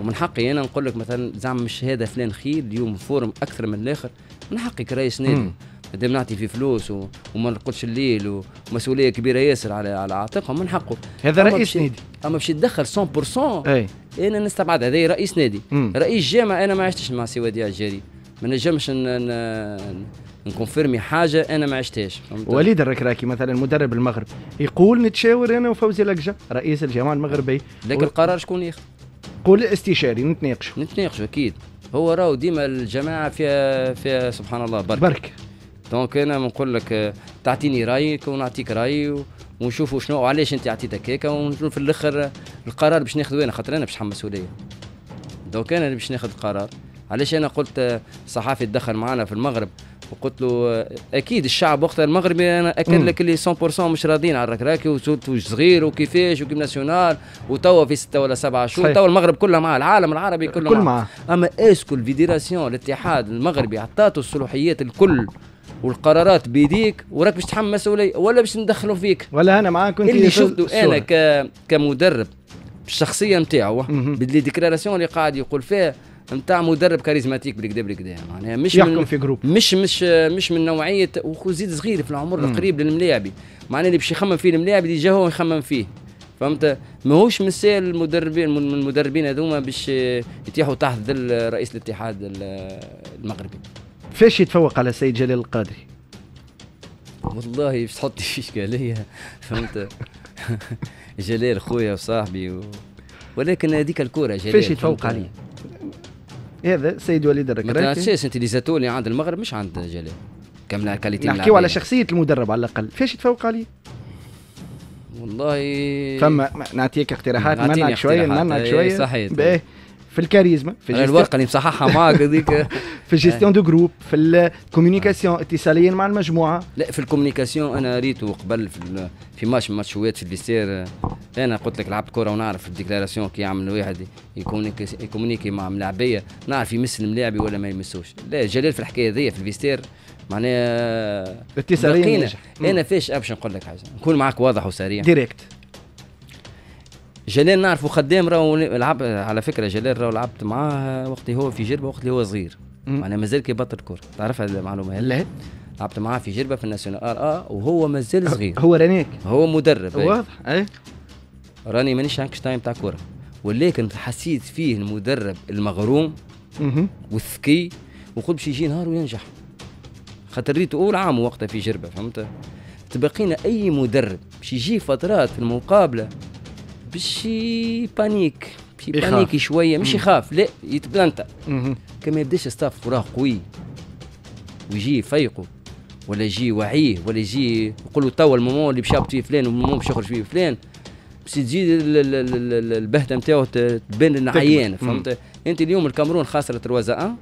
ومن حقي أنا نقول لك مثلا زعما مش هذا فلان خير اليوم forme أكثر من الآخر. من حقي كرئيس نادي. قدام نعطي فيه فلوس و... وما نرقدش الليل ومسؤولية كبيرة ياسر على على عاتقهم من حقه. هذا رئيس نادي. أما باش يتدخل 100% أي. أنا نستبعد هذا رئيس نادي. مم. رئيس جامعة أنا ما عشتش مع سي وديع الجاري ما نجمش ن... ن... ن confirmer حاجة أنا ما عشتهاش؟ وليد الركراكي مثلا مدرب المغرب يقول نتشاور أنا وفوزي لقجه رئيس الجامعة المغربيه لكن القرار شكون ياخذ قول استشاري نتناقشوا نتناقشوا أكيد. هو راهو ديما الجماعة فيها فيها سبحان الله بركة. برك donc أنا نقول لك تعطيني رايك ونعطيك رايي ونشوفوا شنو وعلاش انت عطيتك هيك وفي الآخر آه، القرار باش ناخذه أنا خاطر أنا باش نحمل مسؤوليه donc أنا اللي باش ناخذ القرار علاش أنا قلت صحافي تدخل معنا في المغرب وقلت له أكيد الشعب وقتها المغربي أنا أكد. لك اللي 100% مش راضيين على الركراكي وصوت صغير وكيفاش و équipe nationale وتوا في ستة ولا سبعة شهور. توا المغرب كلها معاه العالم العربي كله كل معاه. معاه أما est-ce que ال fédération الاتحاد المغربي عطاته الصلاحيات الكل والقرارات بيديك وراك باش تحمل مسؤولية ولا باش ندخلوا فيك. ولا أنا معاك كنت اللي شفته أنا ك... كمدرب الشخصية نتاعو. بال les déclarations اللي قاعد يقول فيها نتاع مدرب charismatique بالكدا بالكدا معناها مش يحكم من في groupe مش مش مش من نوعية وزيد صغير في العمر. القريب للملاعبي. معناها اللي باش يخمم فيه الملاعبي déjà هو يخمم فيه. فهمت؟ ماهوش مثال المدربين من المدربين هذوما باش يتيحوا تحت ظل رئيس الاتحاد ال- المغربي. فاش يتفوق على السيد جلال القادري؟ والله باش تحطي في اشكاليه فهمت؟ [LAUGHS] جلال خويا وصاحبي و... ولكن هذيك الكوره جلال فاش يتفوق؟ عليه هذا السيد وليد ما الركراكي تنساش أنت اللي زاتولي عند المغرب مش عند جلال. كامله كاليتي نحكيو على شخصية المدرب على الأقل. فاش يتفوق عليه والله فما ما- نعطيك اقتراحات منعك شوية. منعك إيه، شوية. صحيح. في الكاريزما في الجستيون الورقه اللي مصححها معك هذيك [LAUGHS] في الجستيون دو جروب في الكوميونيكاسيون اتصاليا مع المجموعة. لا في ال communication أنا ريته قبل في في ماتش ماتشوات في ال vestiaire أنا قلت لك لعبت كورة ونعرف ال déclaration كي يعمل واحد ي communiquer مع ملاعبية. نعرف يمس الملاعبي ولا ما يمسوش. لا جلال في الحكاية ذي في ال vestiaire معناها اتصاليا. أنا فاش باش نقول لك حاجة. نكون معك واضح وسريع. direct جلال نعرفه خدام راهو لعب على فكرة جلال راهو لعبت معاه وقت اللي هو في جربة وقت اللي هو صغير. معناها مازال كيبطل كوره تعرف هذه المعلومة لا. لعبت معاه في جربة في ال nationale آر آه وهو مازال صغير. هو رانيك. هو مدرب أي. واضح اي راني مانيش اينشتاين تاع كورة. ولكن حسيت فيه المدرب المغروم. والذكي وقلت باش يجي نهار وينجح. خاطر ريته أول عام وقتها في جربة فهمت؟ تبقينا أي مدرب باش يجي فترات في المقابلة باش يبانيك باش. يبانيك شوية مش. يخاف لا يتبلنتا مهم. كما يبداش staff وراه قوي ويجي يفيقه ولا يجي يوعيه ولا يجي يقول له توا ال moment اللي باش يهبط فيه فلان وال moment باش يخرج فيه فلان باش تزيد ال- ال- ال- ال- البهته نتاعو تبان لنا. عيان. فهمت أنت اليوم الكاميرون خاسره 3 1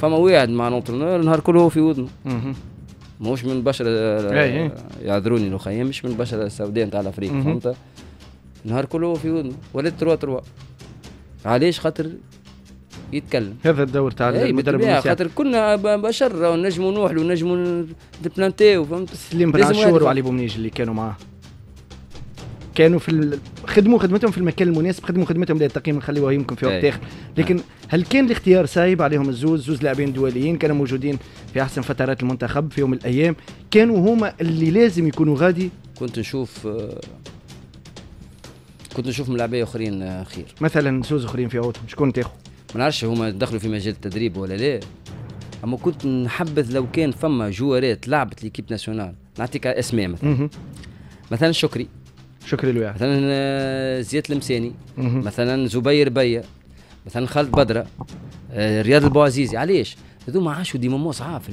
فما واحد مع l'entraîneur النهار كله هو في ودنه. ماهوش من البشره. يعذروني لو خيام مش من البشره السوداء نتاع الافريق. فهمت النهار كله في ودنه ولا 3 3 علاش خاطر يتكلم؟ هذا الدور تاع اي المدرب المساعد خاطر كنا بشر ونجموا نوحلوا ونجموا نبلانتيو فهمت؟ سليم بن عاشور وعلي بومنيج اللي كانوا معاه. كانوا في ال... خدموا خدمتهم في المكان المناسب خدموا خدمتهم للتقييم نخليوها يمكن في وقت أي. آخر. لكن هل كان الاختيار سايب عليهم الزوز؟ زوز لاعبين دوليين كانوا موجودين في أحسن فترات المنتخب في يوم من الأيام. كانوا هما اللي لازم يكونوا غادي؟ كنت نشوف آه، كنت نشوف ملاعبيه آخرين آه، خير. مثلا زوز أخرين في عودهم شكون تاخذ ما نعرفش هما دخلوا في مجال التدريب ولا لا. أما كنت نحبذ لو كان فما جوارات لعبت ليكيب ناسيونال. نعطيك اسماء مثلا. مهم. مثلا شكري. شكري الواحد مثلا آه، زياد المساني. مثلا زبير بيا. مثلا خالد بدرة. آه، رياض البوعزيزي. علاش؟ هذوما عاشوا des moments صعاب في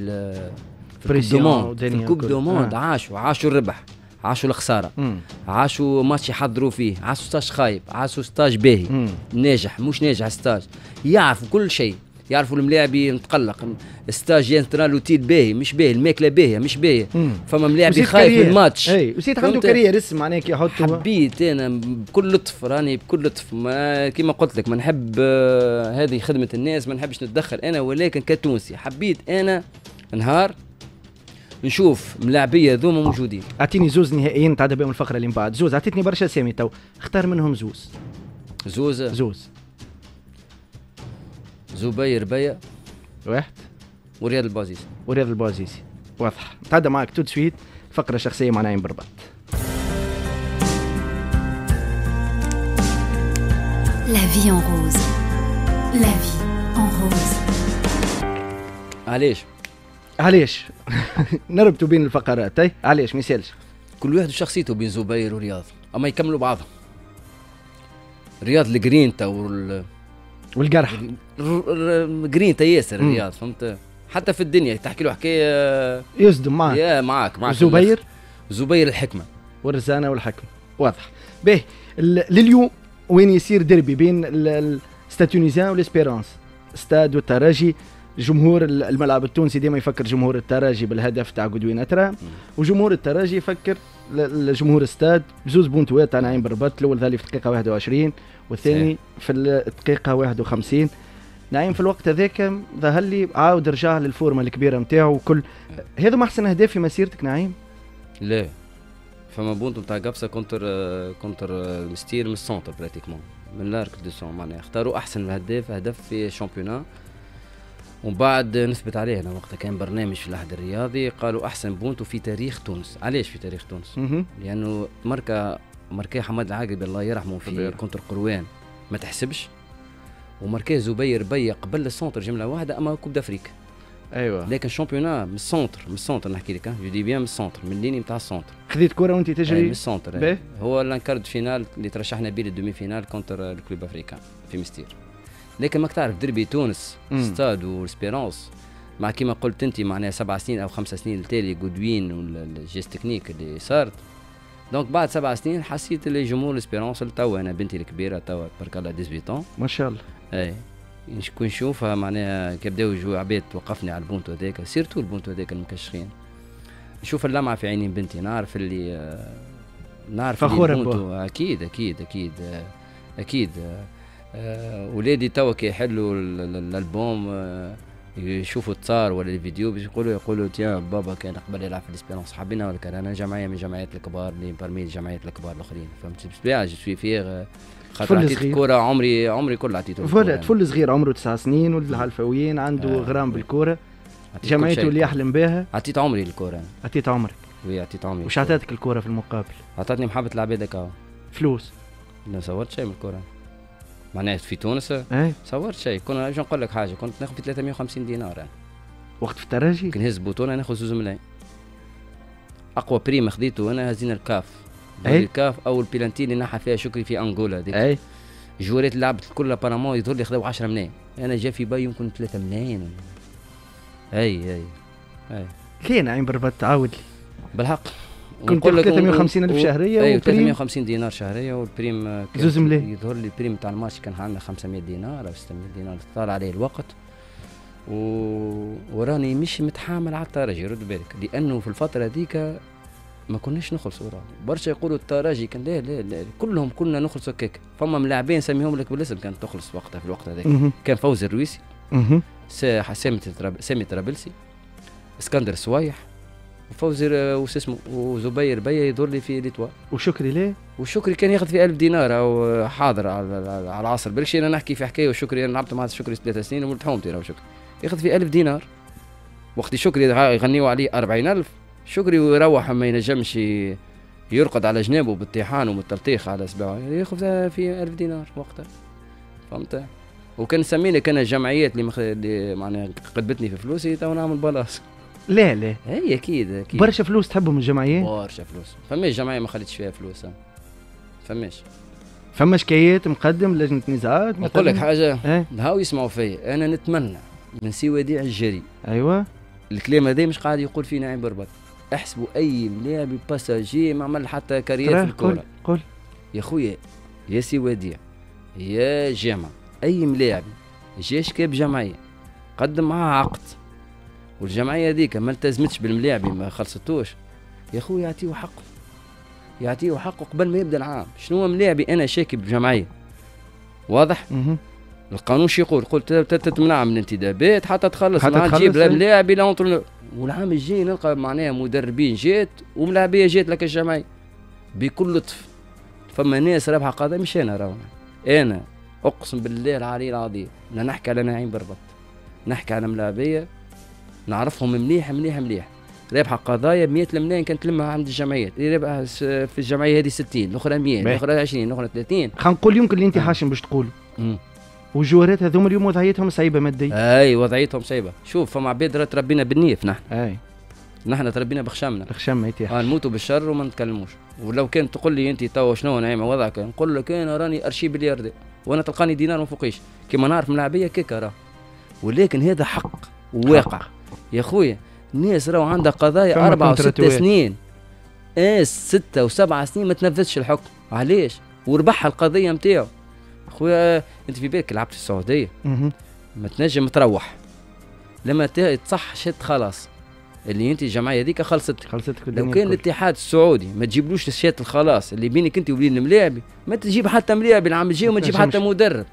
في ال coupe du monde. عاشوا عاشوا الربح. عاشوا الخسارة مم. عاشوا ماتش يحضروا فيه عاشوا stage خايب عاشوا stage باهي مم. ناجح مش ناجح stage يعرفوا كل شيء يعرفوا الملاعبي متقلق stage ينترا l'hôtel باهي مش باهي الماكلة باهية مش باهيه. فما ملاعبي وزيد خايف من. الماتش إي وزيد عنده؟ carrière اسم معناه كي يحطوا حبيت أنا بكل لطف راني بكل لطف ما كيما قلت لك ما نحب آه، هذه خدمة الناس ما نحبش نتدخل أنا ولكن كتونسي حبيت أنا نهار نشوف ملاعبية ذوما موجودين. أعطيني زوز نهائيين نتعدى بهم الفقرة اللي من بعد. زوز أعطيتني برشا أسامي تو. اختار منهم زوز. زوزه زوز. زبير بيا. واحد. ورياض البوازيزي ورياض البوازيزي واضح. نتعدى معك tout de suite فقرة شخصية مع نعيم بربط. La vie en rose. La vie en rose. علاش؟ علاش؟ [LAUGHS] نربطوا بين الفقرات أي؟ علاش ما يسالش. كل واحد وشخصيته بين زبير ورياض أما يكملوا بعضهم رياض الجرينتا وال والقرح. جرينتا ياسر. رياض فهمت؟ حتى في الدنيا تحكي له حكايه يصدم معك يا معك معك زبير زبير الحكمة. والرزانة والحكم واضح. ال- لليوم وين يصير ديربي بين ال- ال- Stade Tunisien وال Espérance؟ Stade والترجي جمهور ال- الملعب التونسي ديما يفكر جمهور الترجي بالهدف تاع قدوين أترا وجمهور الترجي يفكر ل- لجمهور استاد بزوز بونتوات تاع نعيم بربط الأول ذالي في الدقيقة 21 والثاني في الدقيقة 51 نعيم في الوقت هذاك ظهر لي عاود رجع للفورمة الكبيرة نتاعو وكل. هذا ما أحسن أهداف في مسيرتك نعيم؟ لا. فما بونتو نتاع قبصة contre contre مستير من ال centre pratiquement من l'arc de centre معناها اختاروا أحسن هداف هدف في ال championnat ومن بعد نثبت عليه أنا وقتها كان برنامج في الأحد الرياضي قالوا أحسن بونتو في تاريخ تونس. علاش في تاريخ تونس. لأنه ماركا ماركا حمادي العقربي الله يرحمه في. contre قروان ما تحسبش؟ وماركا زبير بية قبل ال centre جملة واحدة أما Coupe d'Afrique. أيوه. لكن championnat من ال centre من ال centre نحكي لك je dis bien من ال centre من ال ligne نتاع ال centre خذيت كرة وأنت من تجري؟ ال centre باهي. أي. هو ال quart de finale اللي ترشحنا به لل demi-finale contre ال Club Africain في مستير. لكن ماك تعرف دربي تونس. Stade وال Espérance مع كيما قلت انت معناها سبع سنين أو خمس سنين التالي جودوين وال geste technique اللي صارت. donc بعد سبع سنين حسيت اللي جمهور ال Espérance توا أنا بنتي الكبيرة توا تبارك الله 18 ما شاء الله. اي كون نشوفها معناها كي بداو يجوا عباد توقفني على البونتو هذاك surtout البونتو هذاك المكشخين. نشوف اللمعة في عينين بنتي نعرف اللي نعرف بوها. أكيد أكيد أكيد أكيد. ولادي توا كي يحلوا ال- ال- الألبوم آه، يشوفوا التصاور ولا الفيديو باش يقولوا يقولوا تيا بابا كان قبل يلعب في ال Espérance حبينا ولا كان أنا جمعية من الجمعيات الكبار اللي parmi الجمعيات الكبار الأخرين فهمت بالطبيعه je suis fier خاطر طفل عطيت صغير. الكوره عمري عمري كله عطيته voilà الكورة. طفل صغير عمره تسع سنين ولد الحلفاويين عنده آه. غرام كل جمعيته اللي الكورة. يحلم بها عطيت عمري الكورة. عطيت عمرك oui عطيت عمري وش الكورة. عطاتك الكورة في المقابل عطاتني محبة العباد هكا فلوس ما صورت شيء من الكورة معناها في تونس اي صورت شيء كنا باش نقول لك حاجة كنت ناخذ في 350 دينار. أنا وقت في الترجي؟ كي نهز بطولة ناخذ زوز ملايين أقوى prime خذيته أنا هزينا الكاف. أي. الكاف أول بيلانتي اللي نحى فيها شكري في أنغولا ديك. اي اللي لعبت كلها بانامون يظهر لي خذوا 10 ملايين. أنا جا في بالي يمكن 3 ملايين. أي أي أي. ليه نعيم بربط تعاود لي. بالحق. كنت ونقول لك- 350 ألف و- شهرية أيوه و prime؟ 350 دينار شهرية وال prime آه، زوز ملايين. يظهر لي ال prime تاع الماتش كان عندنا 500 دينار أو 600 دينار طال عليه الوقت. و... وراني مش متحامل على الترجي رد بالك لأنه في الفترة هذيك ما كناش نخلصوا راه برشا يقولوا الترجي كان لا لا لا كلهم كنا نخلصوا هكاك. فما ملاعبين سميهم لك بالاسم كانت تخلص وقتها في الوقت هذاك. كان فوزي الرويسي. سامي سامي طرابلسي اسكندر سوايح وفوزي ر- وش اسمه؟ وزبير بيا يدور لي في ليتوا. وشكري ليه؟ وشكري كان ياخذ في 1000 دينار أو حاضر على العصر. بالكشي أنا نحكي في حكاية وشكري أنا لعبت مع شكري ثلاث سنين وملت حومتي أنا وشكري. ياخذ في 1000 دينار. وقت شكري يغنيوا عليه 40000 شكري ويروح ما ينجمش يرقد على جنابه بالطيحان وبالتلطيخ على اصبعه ياخذ في 1000 دينار وقتها. فهمت؟ وكان سميني كان الجمعيات اللي, مخ... اللي معناها قدبتني في فلوسي تو نعمل بلاص. لا لا اي أكيد أكيد. برشا فلوس تحبهم الجمعيات برشا فلوس. فماش جمعية ما خليتش فيها فلوس. فماش. فما شكايات مقدم لجنة نزاعات نقول لك؟ حاجة. إيه؟ هاو يسمعوا فيا. أنا نتمنى من سي وديع الجري. أيوه. الكلام هذا مش قاعد يقول فيه نعيم بربط. احسبوا أي لاعب passager ما عمل حتى carrière في الكورة. قل يا خويا يا سي وديع يا جامع أي ملاعب جاش كاب جمعية. قدم معاه عقد. والجمعية هذيك ما التزمتش بالملاعبي ما خلصتوش. يا خويا يعطيه حقه. يعطيه حقه قبل ما يبدأ العام. شنو هو ملاعبي أنا شاكي بجمعية؟ واضح. القانون شو يقول قلت ت- ت- تمنع من الانتدابات حتى تخلص. حتى تجيب لا إيه. ملاعب لا أنطر- والعام الجاي نلقى معناها مدربين جات وملاعبية جات لك الجمعية. بكل لطف فما ناس رابحه قضايا مش أنا راهو. أنا أقسم بالله العلي العظيم لا نحكي على نعيم بربط. نحكي على ملاعبية نعرفهم مليح مليح مليح رابحة قضايا ب 100 ملايين كانت تلمها عند الجمعيات. اللي رابحة؟ في الجمعية هذه 60 الأخرى 100 باهي. الأخرى 20 الأخرى 30 خلينا نقول يمكن اللي أنت. حاشم باش تقوله مم. والجوارات هذوما اليوم وضعيتهم صعيبة ماديا أي وضعيتهم صعيبة. شوف فما عباد تربينا بالنيف نحن. أي. نحن تربينا بخشمنا الخشم ما يتيح آه نموتوا بالشر وما نتكلموش. ولو كان تقول لي أنت توا شنو نعيم وضعك نقول لك أنا راني أرشي بلياردي. وأنا تلقاني دينار ما فوقيش. كيما نعرف ملاعبيه كيكا راه. ولكن هذا حق وواقع. يا خويا الناس راهو عندها قضايا أربعة وست. سنين. اس ستة وسبعة سنين ما تنفذش الحكم. علاش؟ وربحها القضية نتاعو خويا أنت في بالك لعبت في السعودية. ما تنجم تروح. لما تصح شت خلاص. اللي أنت الجمعية هذيك خلصت خلصتك لو كان. الاتحاد السعودي ما تجيبلوش الشات الخلاص اللي بينك أنت وبين الملاعب ما تجيب حتى ملاعب العام الجاي وما تجيب. حتى مدرب.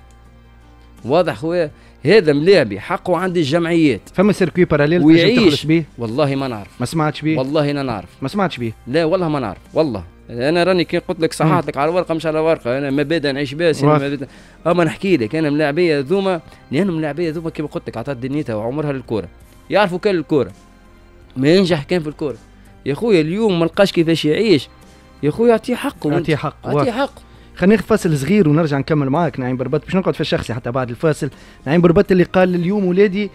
واضح خويا هذا ملاعبي حقه عند الجمعيات. فما سيركوي باراليل ويعيش. بيه؟ والله ما نعرف. ما سمعتش بيه؟ والله أنا نعرف. ما سمعتش بيه؟ لا والله ما نعرف. والله. أنا راني كي قلت لك صححت لك على ورقه مش على ورقة. أنا مبادئ نعيش بها. مبادئ اما نحكي لك. أنا ملاعبيه ذوما. لانهم ملاعبيه ذوما كيما قلت لك عطات دنيتها وعمرها للكورة. يعرفوا كل الكورة. ما ينجح كان في الكورة. يا خويا اليوم ما لقاش كيفاش يعيش. يا خويا أعطيه حقه. أعطيه حق أعطيه. حقه. خلينا ناخذ فاصل صغير ونرجع نكمل معاك نعيم بربط. باش نقعد في الشخصي حتى بعد الفاصل. نعيم بربط اللي قال اليوم ولادي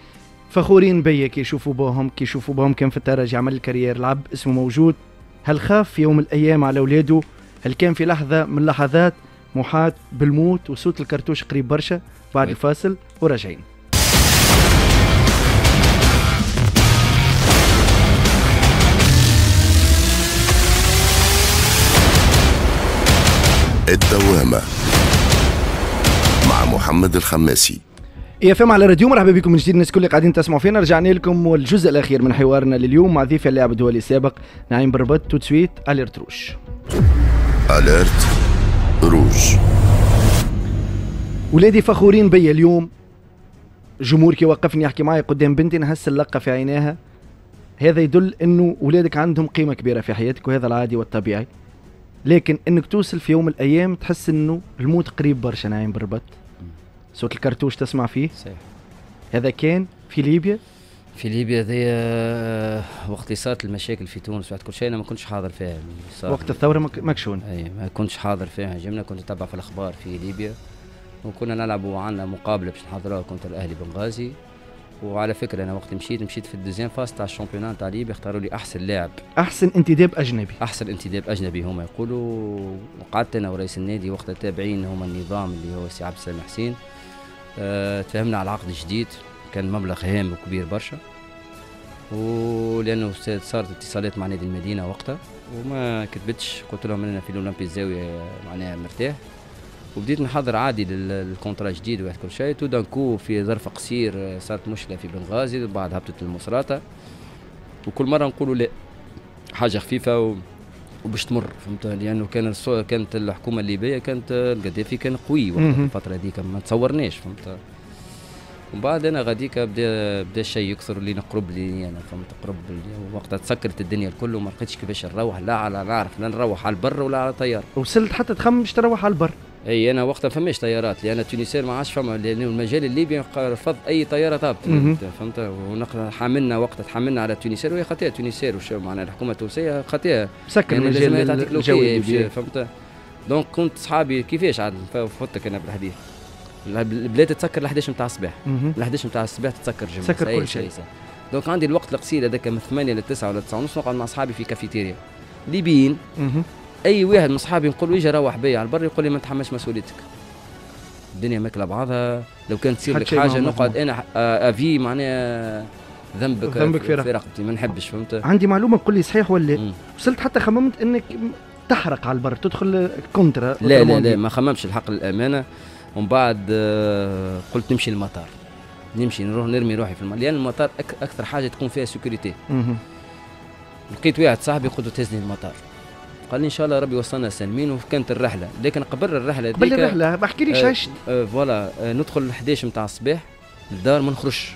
فخورين بيا. كي يشوفوا بوهم كي يشوفوا بوهم كان في الترجي عمل ال carrière لعب اسمه موجود. هل خاف في يوم من الأيام على أولاده؟ هل كان في لحظة من اللحظات محاط بالموت وصوت الكرتوش قريب برشا؟ بعد oui. الفاصل وراجعين. الدوامة مع محمد الخماسي. IFM على راديو مرحبا بكم من جديد. الناس كل اللي قاعدين تسمعوا فينا. رجعنا لكم والجزء الأخير من حوارنا لليوم. مع ضيف اللاعب الدولي السابق نعيم بربط tout de suite alerte rouge alerte rouge. ولادي فخورين بيا اليوم. جمهور كي وقفني يحكي معي. قدام بنتي نحس اللمعة في عينيها. هذا يدل إنه ولادك عندهم قيمة كبيرة في حياتك وهذا العادي والطبيعي. لكن إنك توصل في يوم من الأيام تحس إنه الموت قريب برشا نعيم بربط. صوت الكرتوش تسمع فيه؟ صحيح. هذا كان في ليبيا؟ في ليبيا ذي آه، وقت اللي صارت المشاكل في تونس وقت كل شيء أنا ما كنتش حاضر فيها. صار وقت الثورة مك- مكشون اي ما كنتش حاضر فيها جملة كنت اتبع في الأخبار في ليبيا. وكنا نلعب وعندنا مقابلة باش نحضروها كنت الأهلي بنغازي. وعلى فكرة أنا وقت مشيت مشيت في ال deuxième phase تاع ال championnat تاع ليبيا اختاروا لي أحسن لاعب. أحسن انتداب أجنبي. أحسن انتداب أجنبي هما يقولوا. وقعدت أنا ورئيس النادي وقتها تابعين هما النظام اللي هو سي عبد السلام حسين. أه تفهمنا على عقد جديد. كان مبلغ هام وكبير برشا. ولأنه صارت اتصالات مع نادي المدينة وقتها. وما كتبتش قلت لهم أنا في الأولمبي الزاوية معناها مرتاح. وبديت نحضر عادي لل- لل contrat جديد وكل كل شيء. تو donc في ظرف قصير آه، صارت مشكلة في بنغازي وبعد هبطت المصراتة وكل مرة نقولوا لا حاجة خفيفة و... وباش تمر فهمت؟ لأنه كان الصو... كانت الحكومة الليبية كانت القذافي كان قوي وقت مهم. الفترة هذيك ما تصورناش فهمت؟ ومن بعد أنا غاديك بدا بدا الشيء يكثر اللي نقرب لي أنا فهمت؟ قرب وقتها تسكرت الدنيا الكل وما لقيتش كيفاش نروح لا على نعرف لا نروح على البر ولا على طياره وصلت حتى تخمم باش تروح على البر. أي أنا وقتها فماش طيارات لأن تونسير ما عادش فما لأن المجال الليبي رفض أي طيارة تهبط. فهمت؟ ونقل حاملنا وقتها تحملنا على Tunisair وهي خاطيها Tunisair وش معناها؟ الحكومة التونسية خاطيها سكر يعني المجال الجوي. فهمت؟ donc كنت صحابي كيفاش عاد؟ فوتك أنا بالحديث. البلاد تسكر ل 11 نتاع الصباح. ل 11 نتاع الصباح تتسكر جمله تسكر كل شيء. donc عندي الوقت القصير هذاك من 8 ل 9 ولا 9 ونص نقعد مع اصحابي في كافيتيريا. ليبيين. أي واحد من أصحابي نقول له يجي روح بيا على البر يقول لي ما تحملش مسؤوليتك الدنيا ماكله بعضها لو كانت تصير لك حاجة نقعد. أنا آه، أفي معناها ذنبك ذنبك في في رقبتي. ما نحبش فهمت عندي معلومة قول لي صحيح ولا. وصلت حتى خممت إنك تحرق على البر تدخل كونترا لا لا. لا ما خممش الحق للأمانة ومن بعد آه، قلت نمشي للمطار نمشي نروح نرمي روحي في المطار لأن المطار أك- أكثر حاجة تكون فيها sécurité. لقيت واحد صاحبي قلت له تهزني المطار قال لي إن شاء الله ربي وصلنا سالمين وكانت الرحلة. لكن قبل الرحلة قبل الرحلة بحكي ليش آه، عشت آه voilà آه ندخل 11 نتاع الصباح الدار ما نخرجش.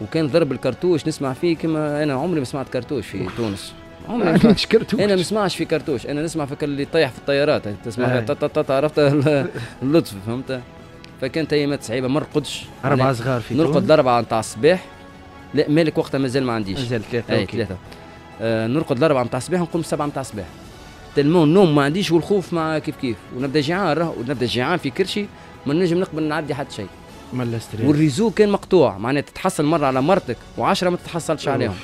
وكان ضرب الكرتوش نسمع فيه كما أنا عمري ما سمعت كرتوش في تونس. [LAUGHS] عمري ما سمعت كرتوش أنا ما نسمعش في كرتوش أنا نسمع في اللي طيح في الطيارات. تسمع عرفت؟ ال- اللطف فهمت؟ فكانت ايامات صعيبة ما نرقدش أربعة معناها صغار في نرقد الأربعة نتاع الصباح. لا مالك وقتها مازال ما عنديش. مازال ثلاثة آه نرقد الأربعة متاع الصباح ونقوم السبعة متاع الصباح. tellement النوم ما عنديش والخوف مع كيف كيف. ونبدا جيعان راه ونبدا جيعان في كرشي ما نجم نقبل نعدي حتى شيء. وال réseau كان مقطوع معناها تتحصل مرة على مرتك وعشرة ما تتحصلش عليهم.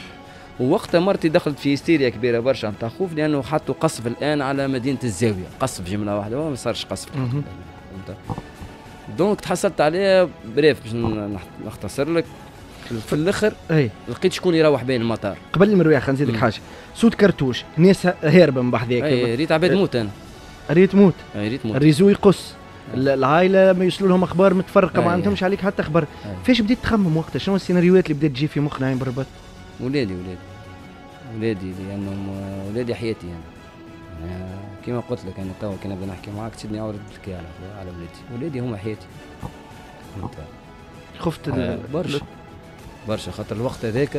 ووقتها مرتي دخلت في هستيريا كبيرة برشا نتاع خوف لأنه حطوا قصف الآن على مدينة الزاوية. قصف جملة واحدة هو ما صارش قصف. donc تحصلت عليها bref باش نخ- نختصر لك. في الآخر اي لقيت شكون يروح بين المطار. قبل المرويح خلينا نزيدك. حاجة. صوت كرتوش ناس هاربه من بحذاك اي ريت عباد إيه. موت أنا. ريت موت. اي ريت موت. ال réseau يقص. ال- العائلة ما يوصلوا لهم أخبار متفرقة ما أي. عندهمش عليك حتى أخبار. أي. فاش بديت تخمم وقتها؟ شنو السيناريوهات اللي بدات تجي في مخ نعيم بالرباط ولادي ولادي. ولادي لأنهم آه، ولادي حياتي أنا. يعني كما قلت لك أنا توا كي نبدا نحكي معاك تسيبني عاود نحكي على على ولادي. ولادي هما حياتي؟ خفت آه، برشا. برشا خاطر الوقت هذاك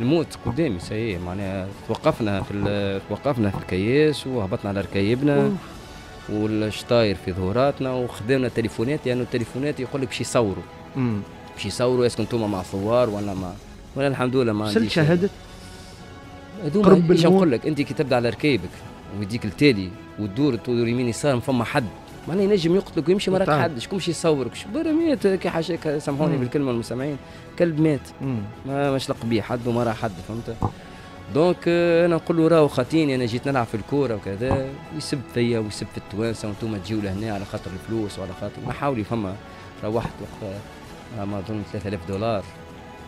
الموت قدامي c'est معناها توقفنا في توقفنا في الكياس وهبطنا على ركايبنا. والشطاير في ظهوراتنا وخدمنا تليفونات لأنه يعني التليفونات يقول لك باش يصوروا. باش يصوروا est-ce que أنتم مع ثوار ولا ما ولا الحمد لله ما وصلت شاهدت هذوما قرب. نقول لك أنت كي تبدأ على ركايبك ويديك التالي وتدور تدور يمين يسار ما فما حد معناها ينجم يقتلك ويمشي مراك وتعب. حد شكون باش يصورك؟ برا مات كي حاشاك سامحوني. بالكلمة المستمعين كلب مات. ما مش لق بيه حد وما راه حد فهمت؟ دونك آه، أنا نقول له راهو خاطيني أنا جيت نلعب في الكورة وكذا يسب فيا ويسب في التوانسة وأنتم تجيو لهنا على خاطر الفلوس وعلى خاطر نحاولي فما روحت وقتها آه، ما أظن 3000 دولار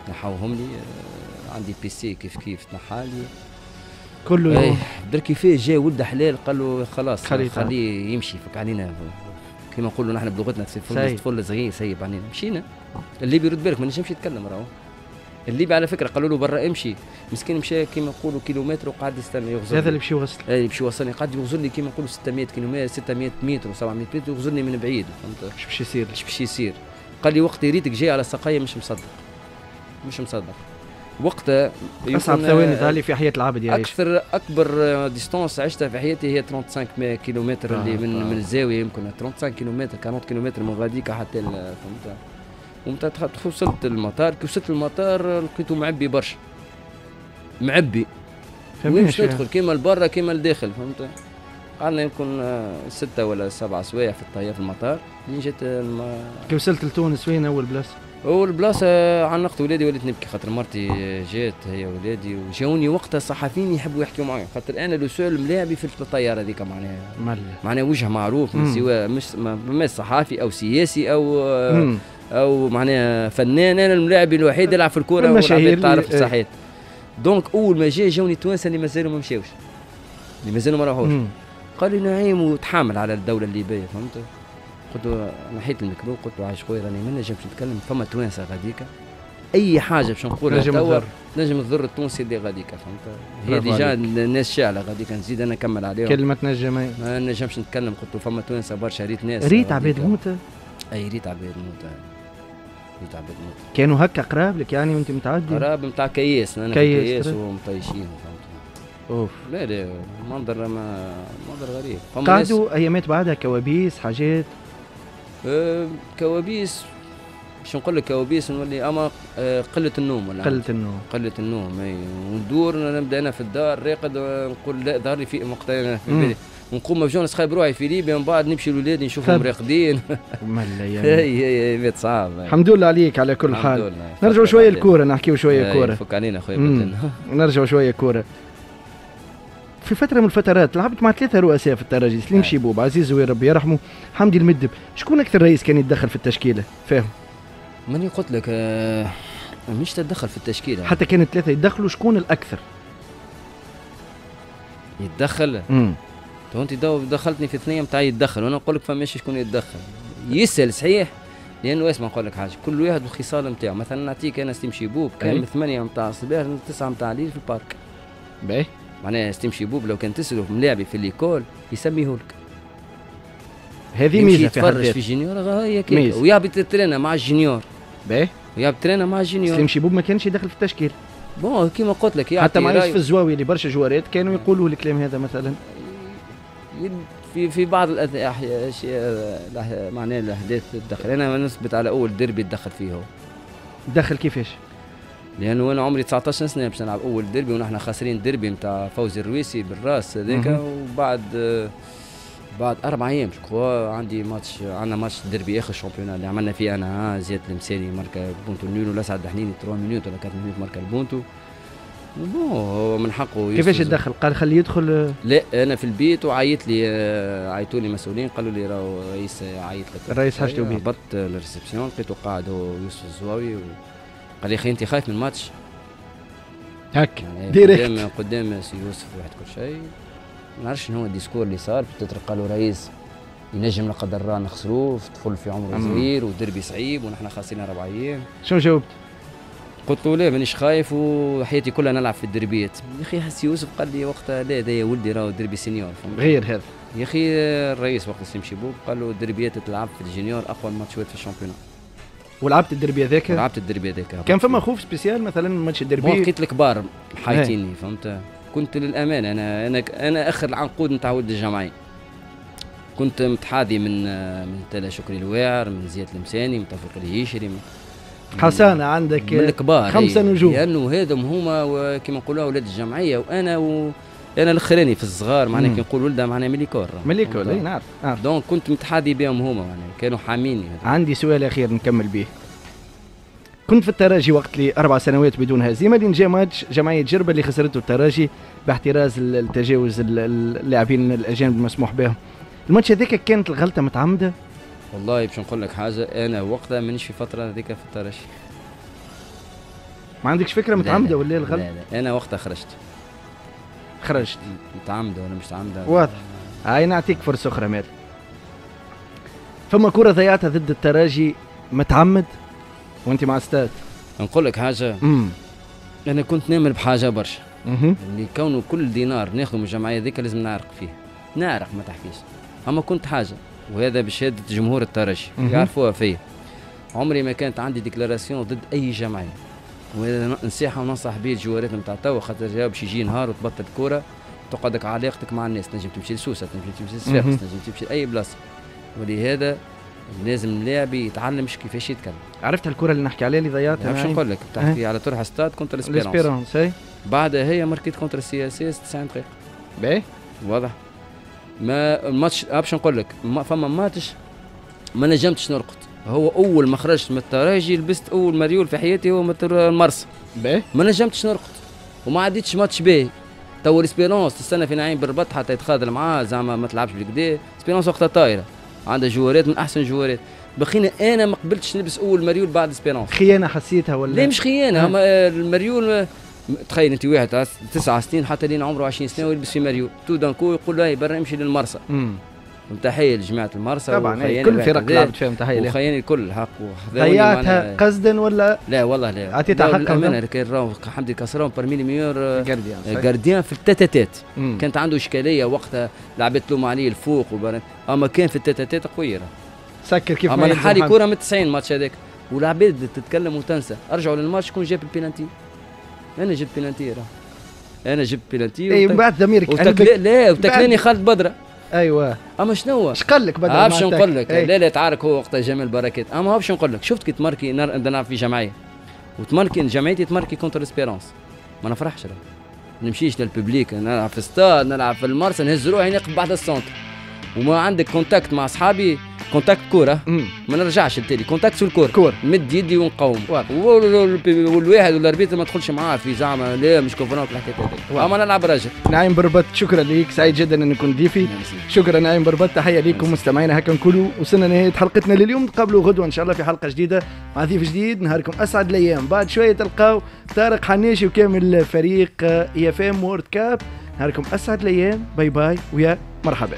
نحوهم لي آه، عندي بي سي كيف كيف تنحالي كله اي يوم. دركي فيه جا ولد حلال قال له خلاص خليه يمشي فك علينا كما نقولوا نحن بلغتنا. طفل صغير سيب علينا مشينا. اللي بيرد بالك ما نجمش يتكلم راهو. الليبي على فكرة قالوا له برا امشي. مسكين مشى كما نقولوا كيلومتر وقعد يستنى يغزر هذا اللي باش يوصل اللي باش يوصلني قعد يغزر لي كما نقولوا 600 كيلومتر 600 متر و700 متر يغزرني من بعيد فهمت؟ إيش باش يصير. إيش باش يصير. قال لي وقت ريتك جاي على السقايه مش مصدق. مش مصدق. وقتها أصعب ثواني ظهر لي في حياة العبد يا أكثر أكبر distance عشتها في حياتي هي 35 كيلومتر اللي آه، من آه. من الزاوية يمكن 35 كيلومتر 40 كيلومتر من غاديكا حتى فهمت؟ ومتى وصلت المطار كي وصلت المطار لقيته معبي برشا. معبي. وين باش. ندخل؟ كيما لبرا كيما لداخل فهمت؟ قعدنا يمكن آه، ستة ولا سبعة سوايع في الطيارة في المطار. لين جات الم- كي وصلت لتونس وين أول بلاصة؟ اول بلاصه عنقت ولادي وليت نبكي خاطر مرتي جات هي ولادي وجاوني وقتها الصحفيين يحبوا يحكوا معايا. خاطر أنا le seul ملاعبي في الطيارة هذيك معناها. معناها وجه معروف من. سواء مش ما صحافي أو سياسي أو مم. أو معناها فنان. أنا الملاعب الوحيد يلعب في الكورة والعباد تعرف الصحيح. donc أول ما جا جاوني توانسة اللي مازالوا ما مشاوش. اللي مازالوا ما راحوش. قال لي نعيم وتحامل على الدولة الليبية فهمت؟ قلت له نحيت الميكرو قلت له عايش خويا راني ما نجمش نتكلم. فما توانسه غاديكا. أي حاجة باش نقولها نجم توا تضر. نجم تضر التونسي اللي غاديكا فهمت؟ هي déjà. الناس شاعلة غاديكا نزيد أنا نكمل عليهم. كلمة نجم ما نجمش نتكلم. قلت له فما توانسه برشا ريت ناس ريت عباد. موتى أي ريت عباد موت ريت عباد موت كانوا هكا قراب لك يعني وأنت متعدي؟ قراب نتاع كياس. أنا كياس،. ومطيشين أوف. لا لا منظر ما منظر غريب. قعدوا أيامات بعدها كوابيس حاجات. كوابيس باش نقول لك كوابيس نولي أما آه، قلة النوم ولا قلة النوم. قلة النوم أي. وندور نبدا أنا في الدار راقد ونقول لا ظهر لي في أنا في. بالي ونقوم مفجوع نسخايل روحي في ليبيا من بعد نمشي لولادي نشوفهم ثب. راقدين. [LAUGHS] ملا اي يعني. أي أي بيت صعب. الحمد لله عليك على كل حال. [LAUGHS] نرجعوا شوية. الكورة نحكيو شوية كوره فك علينا خويا نرجعوا شوية كوره في فترة من الفترات لعبت مع ثلاثة رؤساء في الترجي سليم أي. شيبوب عزيز زوير ربي يرحمه حمدي المدب. شكون أكثر رئيس كان يتدخل في التشكيلة؟ فاهم ماني قلت لك آه، مش تتدخل في التشكيلة. حتى كان الثلاثة يتدخلوا شكون الأكثر؟ يتدخل؟ امم تو أنت دخلتني في ثنيه نتاع يتدخل وأنا نقول لك فماش شكون يتدخل. يسأل صحيح؟ لأنه اسمع نقول لك حاجة كل واحد والخصال نتاعو. مثلا نعطيك أنا سليم شيبوب. كان من ثمانية نتاع الصباح لتسعه نتاع الليل في ال parc. باهي. معناها سليم شيبوب لو كان تساله في ملاعبي في l'école يسميه لك هذه ميزة في حد في غا هي. كيك. ويهبط تترينا مع ال juniors. باهي. ويهبط ترينا مع ال juniors. سليم شيبوب ما كانش يدخل في التشكيل. bon كيما قلت لك حتى معلش رأي. في الزواوي اللي برشا جوارات كانوا يقولوا الكلام هذا مثلا. في في بعض معناها الأحداث تدخل أنا نثبت على أول ديربي تدخل فيه هو. دخل كيفاش؟ لأنه أنا عمري 19 سنة باش نلعب أول ديربي ونحن خاسرين ديربي نتاع فوزي الرويسي بالراس هذاك. وبعد بعد أربع أيام جو عندي ماتش عندنا ماتش ديربي آخر ال championnat اللي عملنا فيه أنا ها زياد المساني ماركا بونتو نيل ولا سعد حنيني 3 minutes ولا 4 minutes ماركا البونتو bon هو من حقه كيفاش. يتدخل قال خليه يدخل لا أنا في البيت وعيط لي آه، عيطوا لي مسؤولين قالوا لي راهو رئيس عيط لك الرئيس حاجته بيه. هبطت ال réception لقيته قاعد هو يوسف الزواوي و... قال لي أخي أنت خايف من الماتش. هك يعني direct. قدام قدام سي يوسف واحد كل شيء. ما نعرفش شنو هو ال discours اللي صار. peut-être قالوا رئيس ينجم لا قدر الله نخسروه في طفل في عمره أمم. صغير ودربي صعيب ونحن خاسرين أربع أيام شنو جاوبت؟ قلت له لا مانيش خايف وحياتي كلها نلعب في الدربيات. يا أخي حسي يوسف قال لي وقتها لا ده يا ولدي راهو دربي sénior؟ غير هذا. يا أخي الرئيس وقت سليم شيبوب قال له الدربيات تلعب في ال junior أقوى ماتشات في ال championnat ولعبت الدربي هذاك. لعبت الدربي هذاك. كان فما خوف spécial مثلا ماتش bon الدربي لقيت الكبار حاميني فهمت؟ كنت للأمانة أنا أنا أنا آخر العنقود نتاع ولد الجمعيه كنت متحاذي من من تلا شكري الواعر من زياد المساني من توفيق الهيشري من حسانة عندك من الكبار خمسة أي. نجوم. لأنه هذم هما كما نقولوا أولاد الجمعية وأنا و... أنا الأخراني في الصغار معناها. كي نقول ولده معناها مليكور. مليكو إي نعرف نعرف donc كنت متحاذي بهم هما معناها كانوا حاميني عندي سؤال أخير نكمل به. كنت في الترجي وقت اللي أربع سنوات بدون هزيمة لين جا ماتش جمعية جربه اللي خسرته الترجي باحتراز ال- التجاوز ال- ال- اللاعبين الأجانب المسموح بهم. الماتش هذاك كانت الغلطة متعمدة؟ والله باش نقول لك حاجة أنا وقتها مانيش في فترة هذيك في الترجي ما عندكش فكرة متعمدة لا، ولا الغلط؟ لا لا أنا وقتها خرجت. خرجت متعمدة ولا مش متعمده واضح. هاي نعطيك فرصة أخرى مال فما كرة ضيعتها ضد الترجي متعمد؟ وأنت مع استاد نقول لك حاجة. امم أنا كنت نامل بحاجة برشا. اللي كونه كل دينار ناخذه من الجمعية ذيك لازم نعرق فيه. نعرق ما تحكيش. أما كنت حاجة وهذا بشهادة جمهور الترجي. يعرفوها فيا. عمري ما كانت عندي déclaration ضد أي جمعية. وهذا نصيحة وننصح به الجوارات نتاع توا خاطر باش يجي نهار وتبطل كورة تقعدك علاقتك مع الناس تنجم تمشي لسوسة تنجم تمشي لصفاقس. تنجم تمشي لأي بلاصة. ولهذا لازم اللاعب يتعلمش كيفاش يتكلم. عرفت الكرة اللي نحكي عليها اللي ضيعتها باش معي؟ نقول لك؟ تحكي على طرح Stade contre ال Espérance اي بعدها هي ماركيت contre ال CSS 90 دقيقة. باهي واضح. ما الماتش باش نقول لك؟ ما فما ماتش ما نجمتش نرقد. هو أول ما خرجت من الترجي لبست أول مريول في حياتي هو متاع المرسى باهي ما نجمتش نرقد. وما عديتش ماتش باهي تو ال Espérance تستنى في نعيم بالرباط حتى يتخاذل معاه زعما ما تلعبش بالكدا. Espérance وقتها طايرة. عندها جوارات من أحسن جوارات. بخينا أنا ما قبلتش نلبس أول مريول بعد Espérance خيانة حسيتها ولا؟ لا مش خيانة؟ المريول تخيل أنت واحد تسع سنين حتى لين عمره 20 سنة ويلبس في مريول تو d'un coup يقول له برا امشي للمرسى امم تحيه لجماعه المرسى طبعا وخياني كل فرق لعبت فيهم تحيه لهم وخياني الكل ضيعتها معناها- قصدا ولا؟ لا والله لا. أعطيتها لا، حقها للامانه؟ كان راهو حمدي كسران parmi les meilleurs gardiens في ال tête-à-tête ات مم. كانت عنده إشكالية وقتها لعبت له عليه الفوق. أما كان في ال tête-à-tête ات قوية راه. سكر كيف أما ما يلزم الحالي حد. كوره من 90 الماتش هذاك. والعباد تتكلم وتنسى. ارجعوا للماتش شكون جاب البينالتي أنا جبت بينالتي راه أنا جبت بينالتي اي من بعد ضميرك لا وتكلاني خالد بدرة. أيوه. أما شنو إيش قال لك بدل آه ما باش؟ نقول لك أي. لا لا تعارك هو وقتها جمال بركات أما هو باش نقول لك شفت كي تماركي نر- نلعب في جمعية؟ وتماركي جمعيتي تماركي contre Espérance ما نفرحش. راه نمشيش لل public نلعب في ستاد نلعب في المرسى نهز روحي نقف بعد ال centre وما عندك contact مع أصحابي contact كورة. ما نرجعش لتالي contact في الكورة. كور. مد يدي ونقوم والواحد وال arbitre ما تدخلش معاه في زعما لا مش كوفرونت الحكايات هذيك. واضح. أما نلعب راجل. نعيم بربط شكرا ليك. سعيد جدا أن كنت ضيفي. شكرا نعيم بربط. تحية ليكم مستمعينا. هكا نكونوا وصلنا نهايه حلقتنا لليوم. نتقابلوا غدوة إن شاء الله في حلقة جديدة مع ضيف جديد. نهاركم أسعد الأيام. بعد شوية تلقاو طارق حناشي وكامل فريق IFM World Cup نهاركم أسعد الأيام. باي باي ويا مرحبا.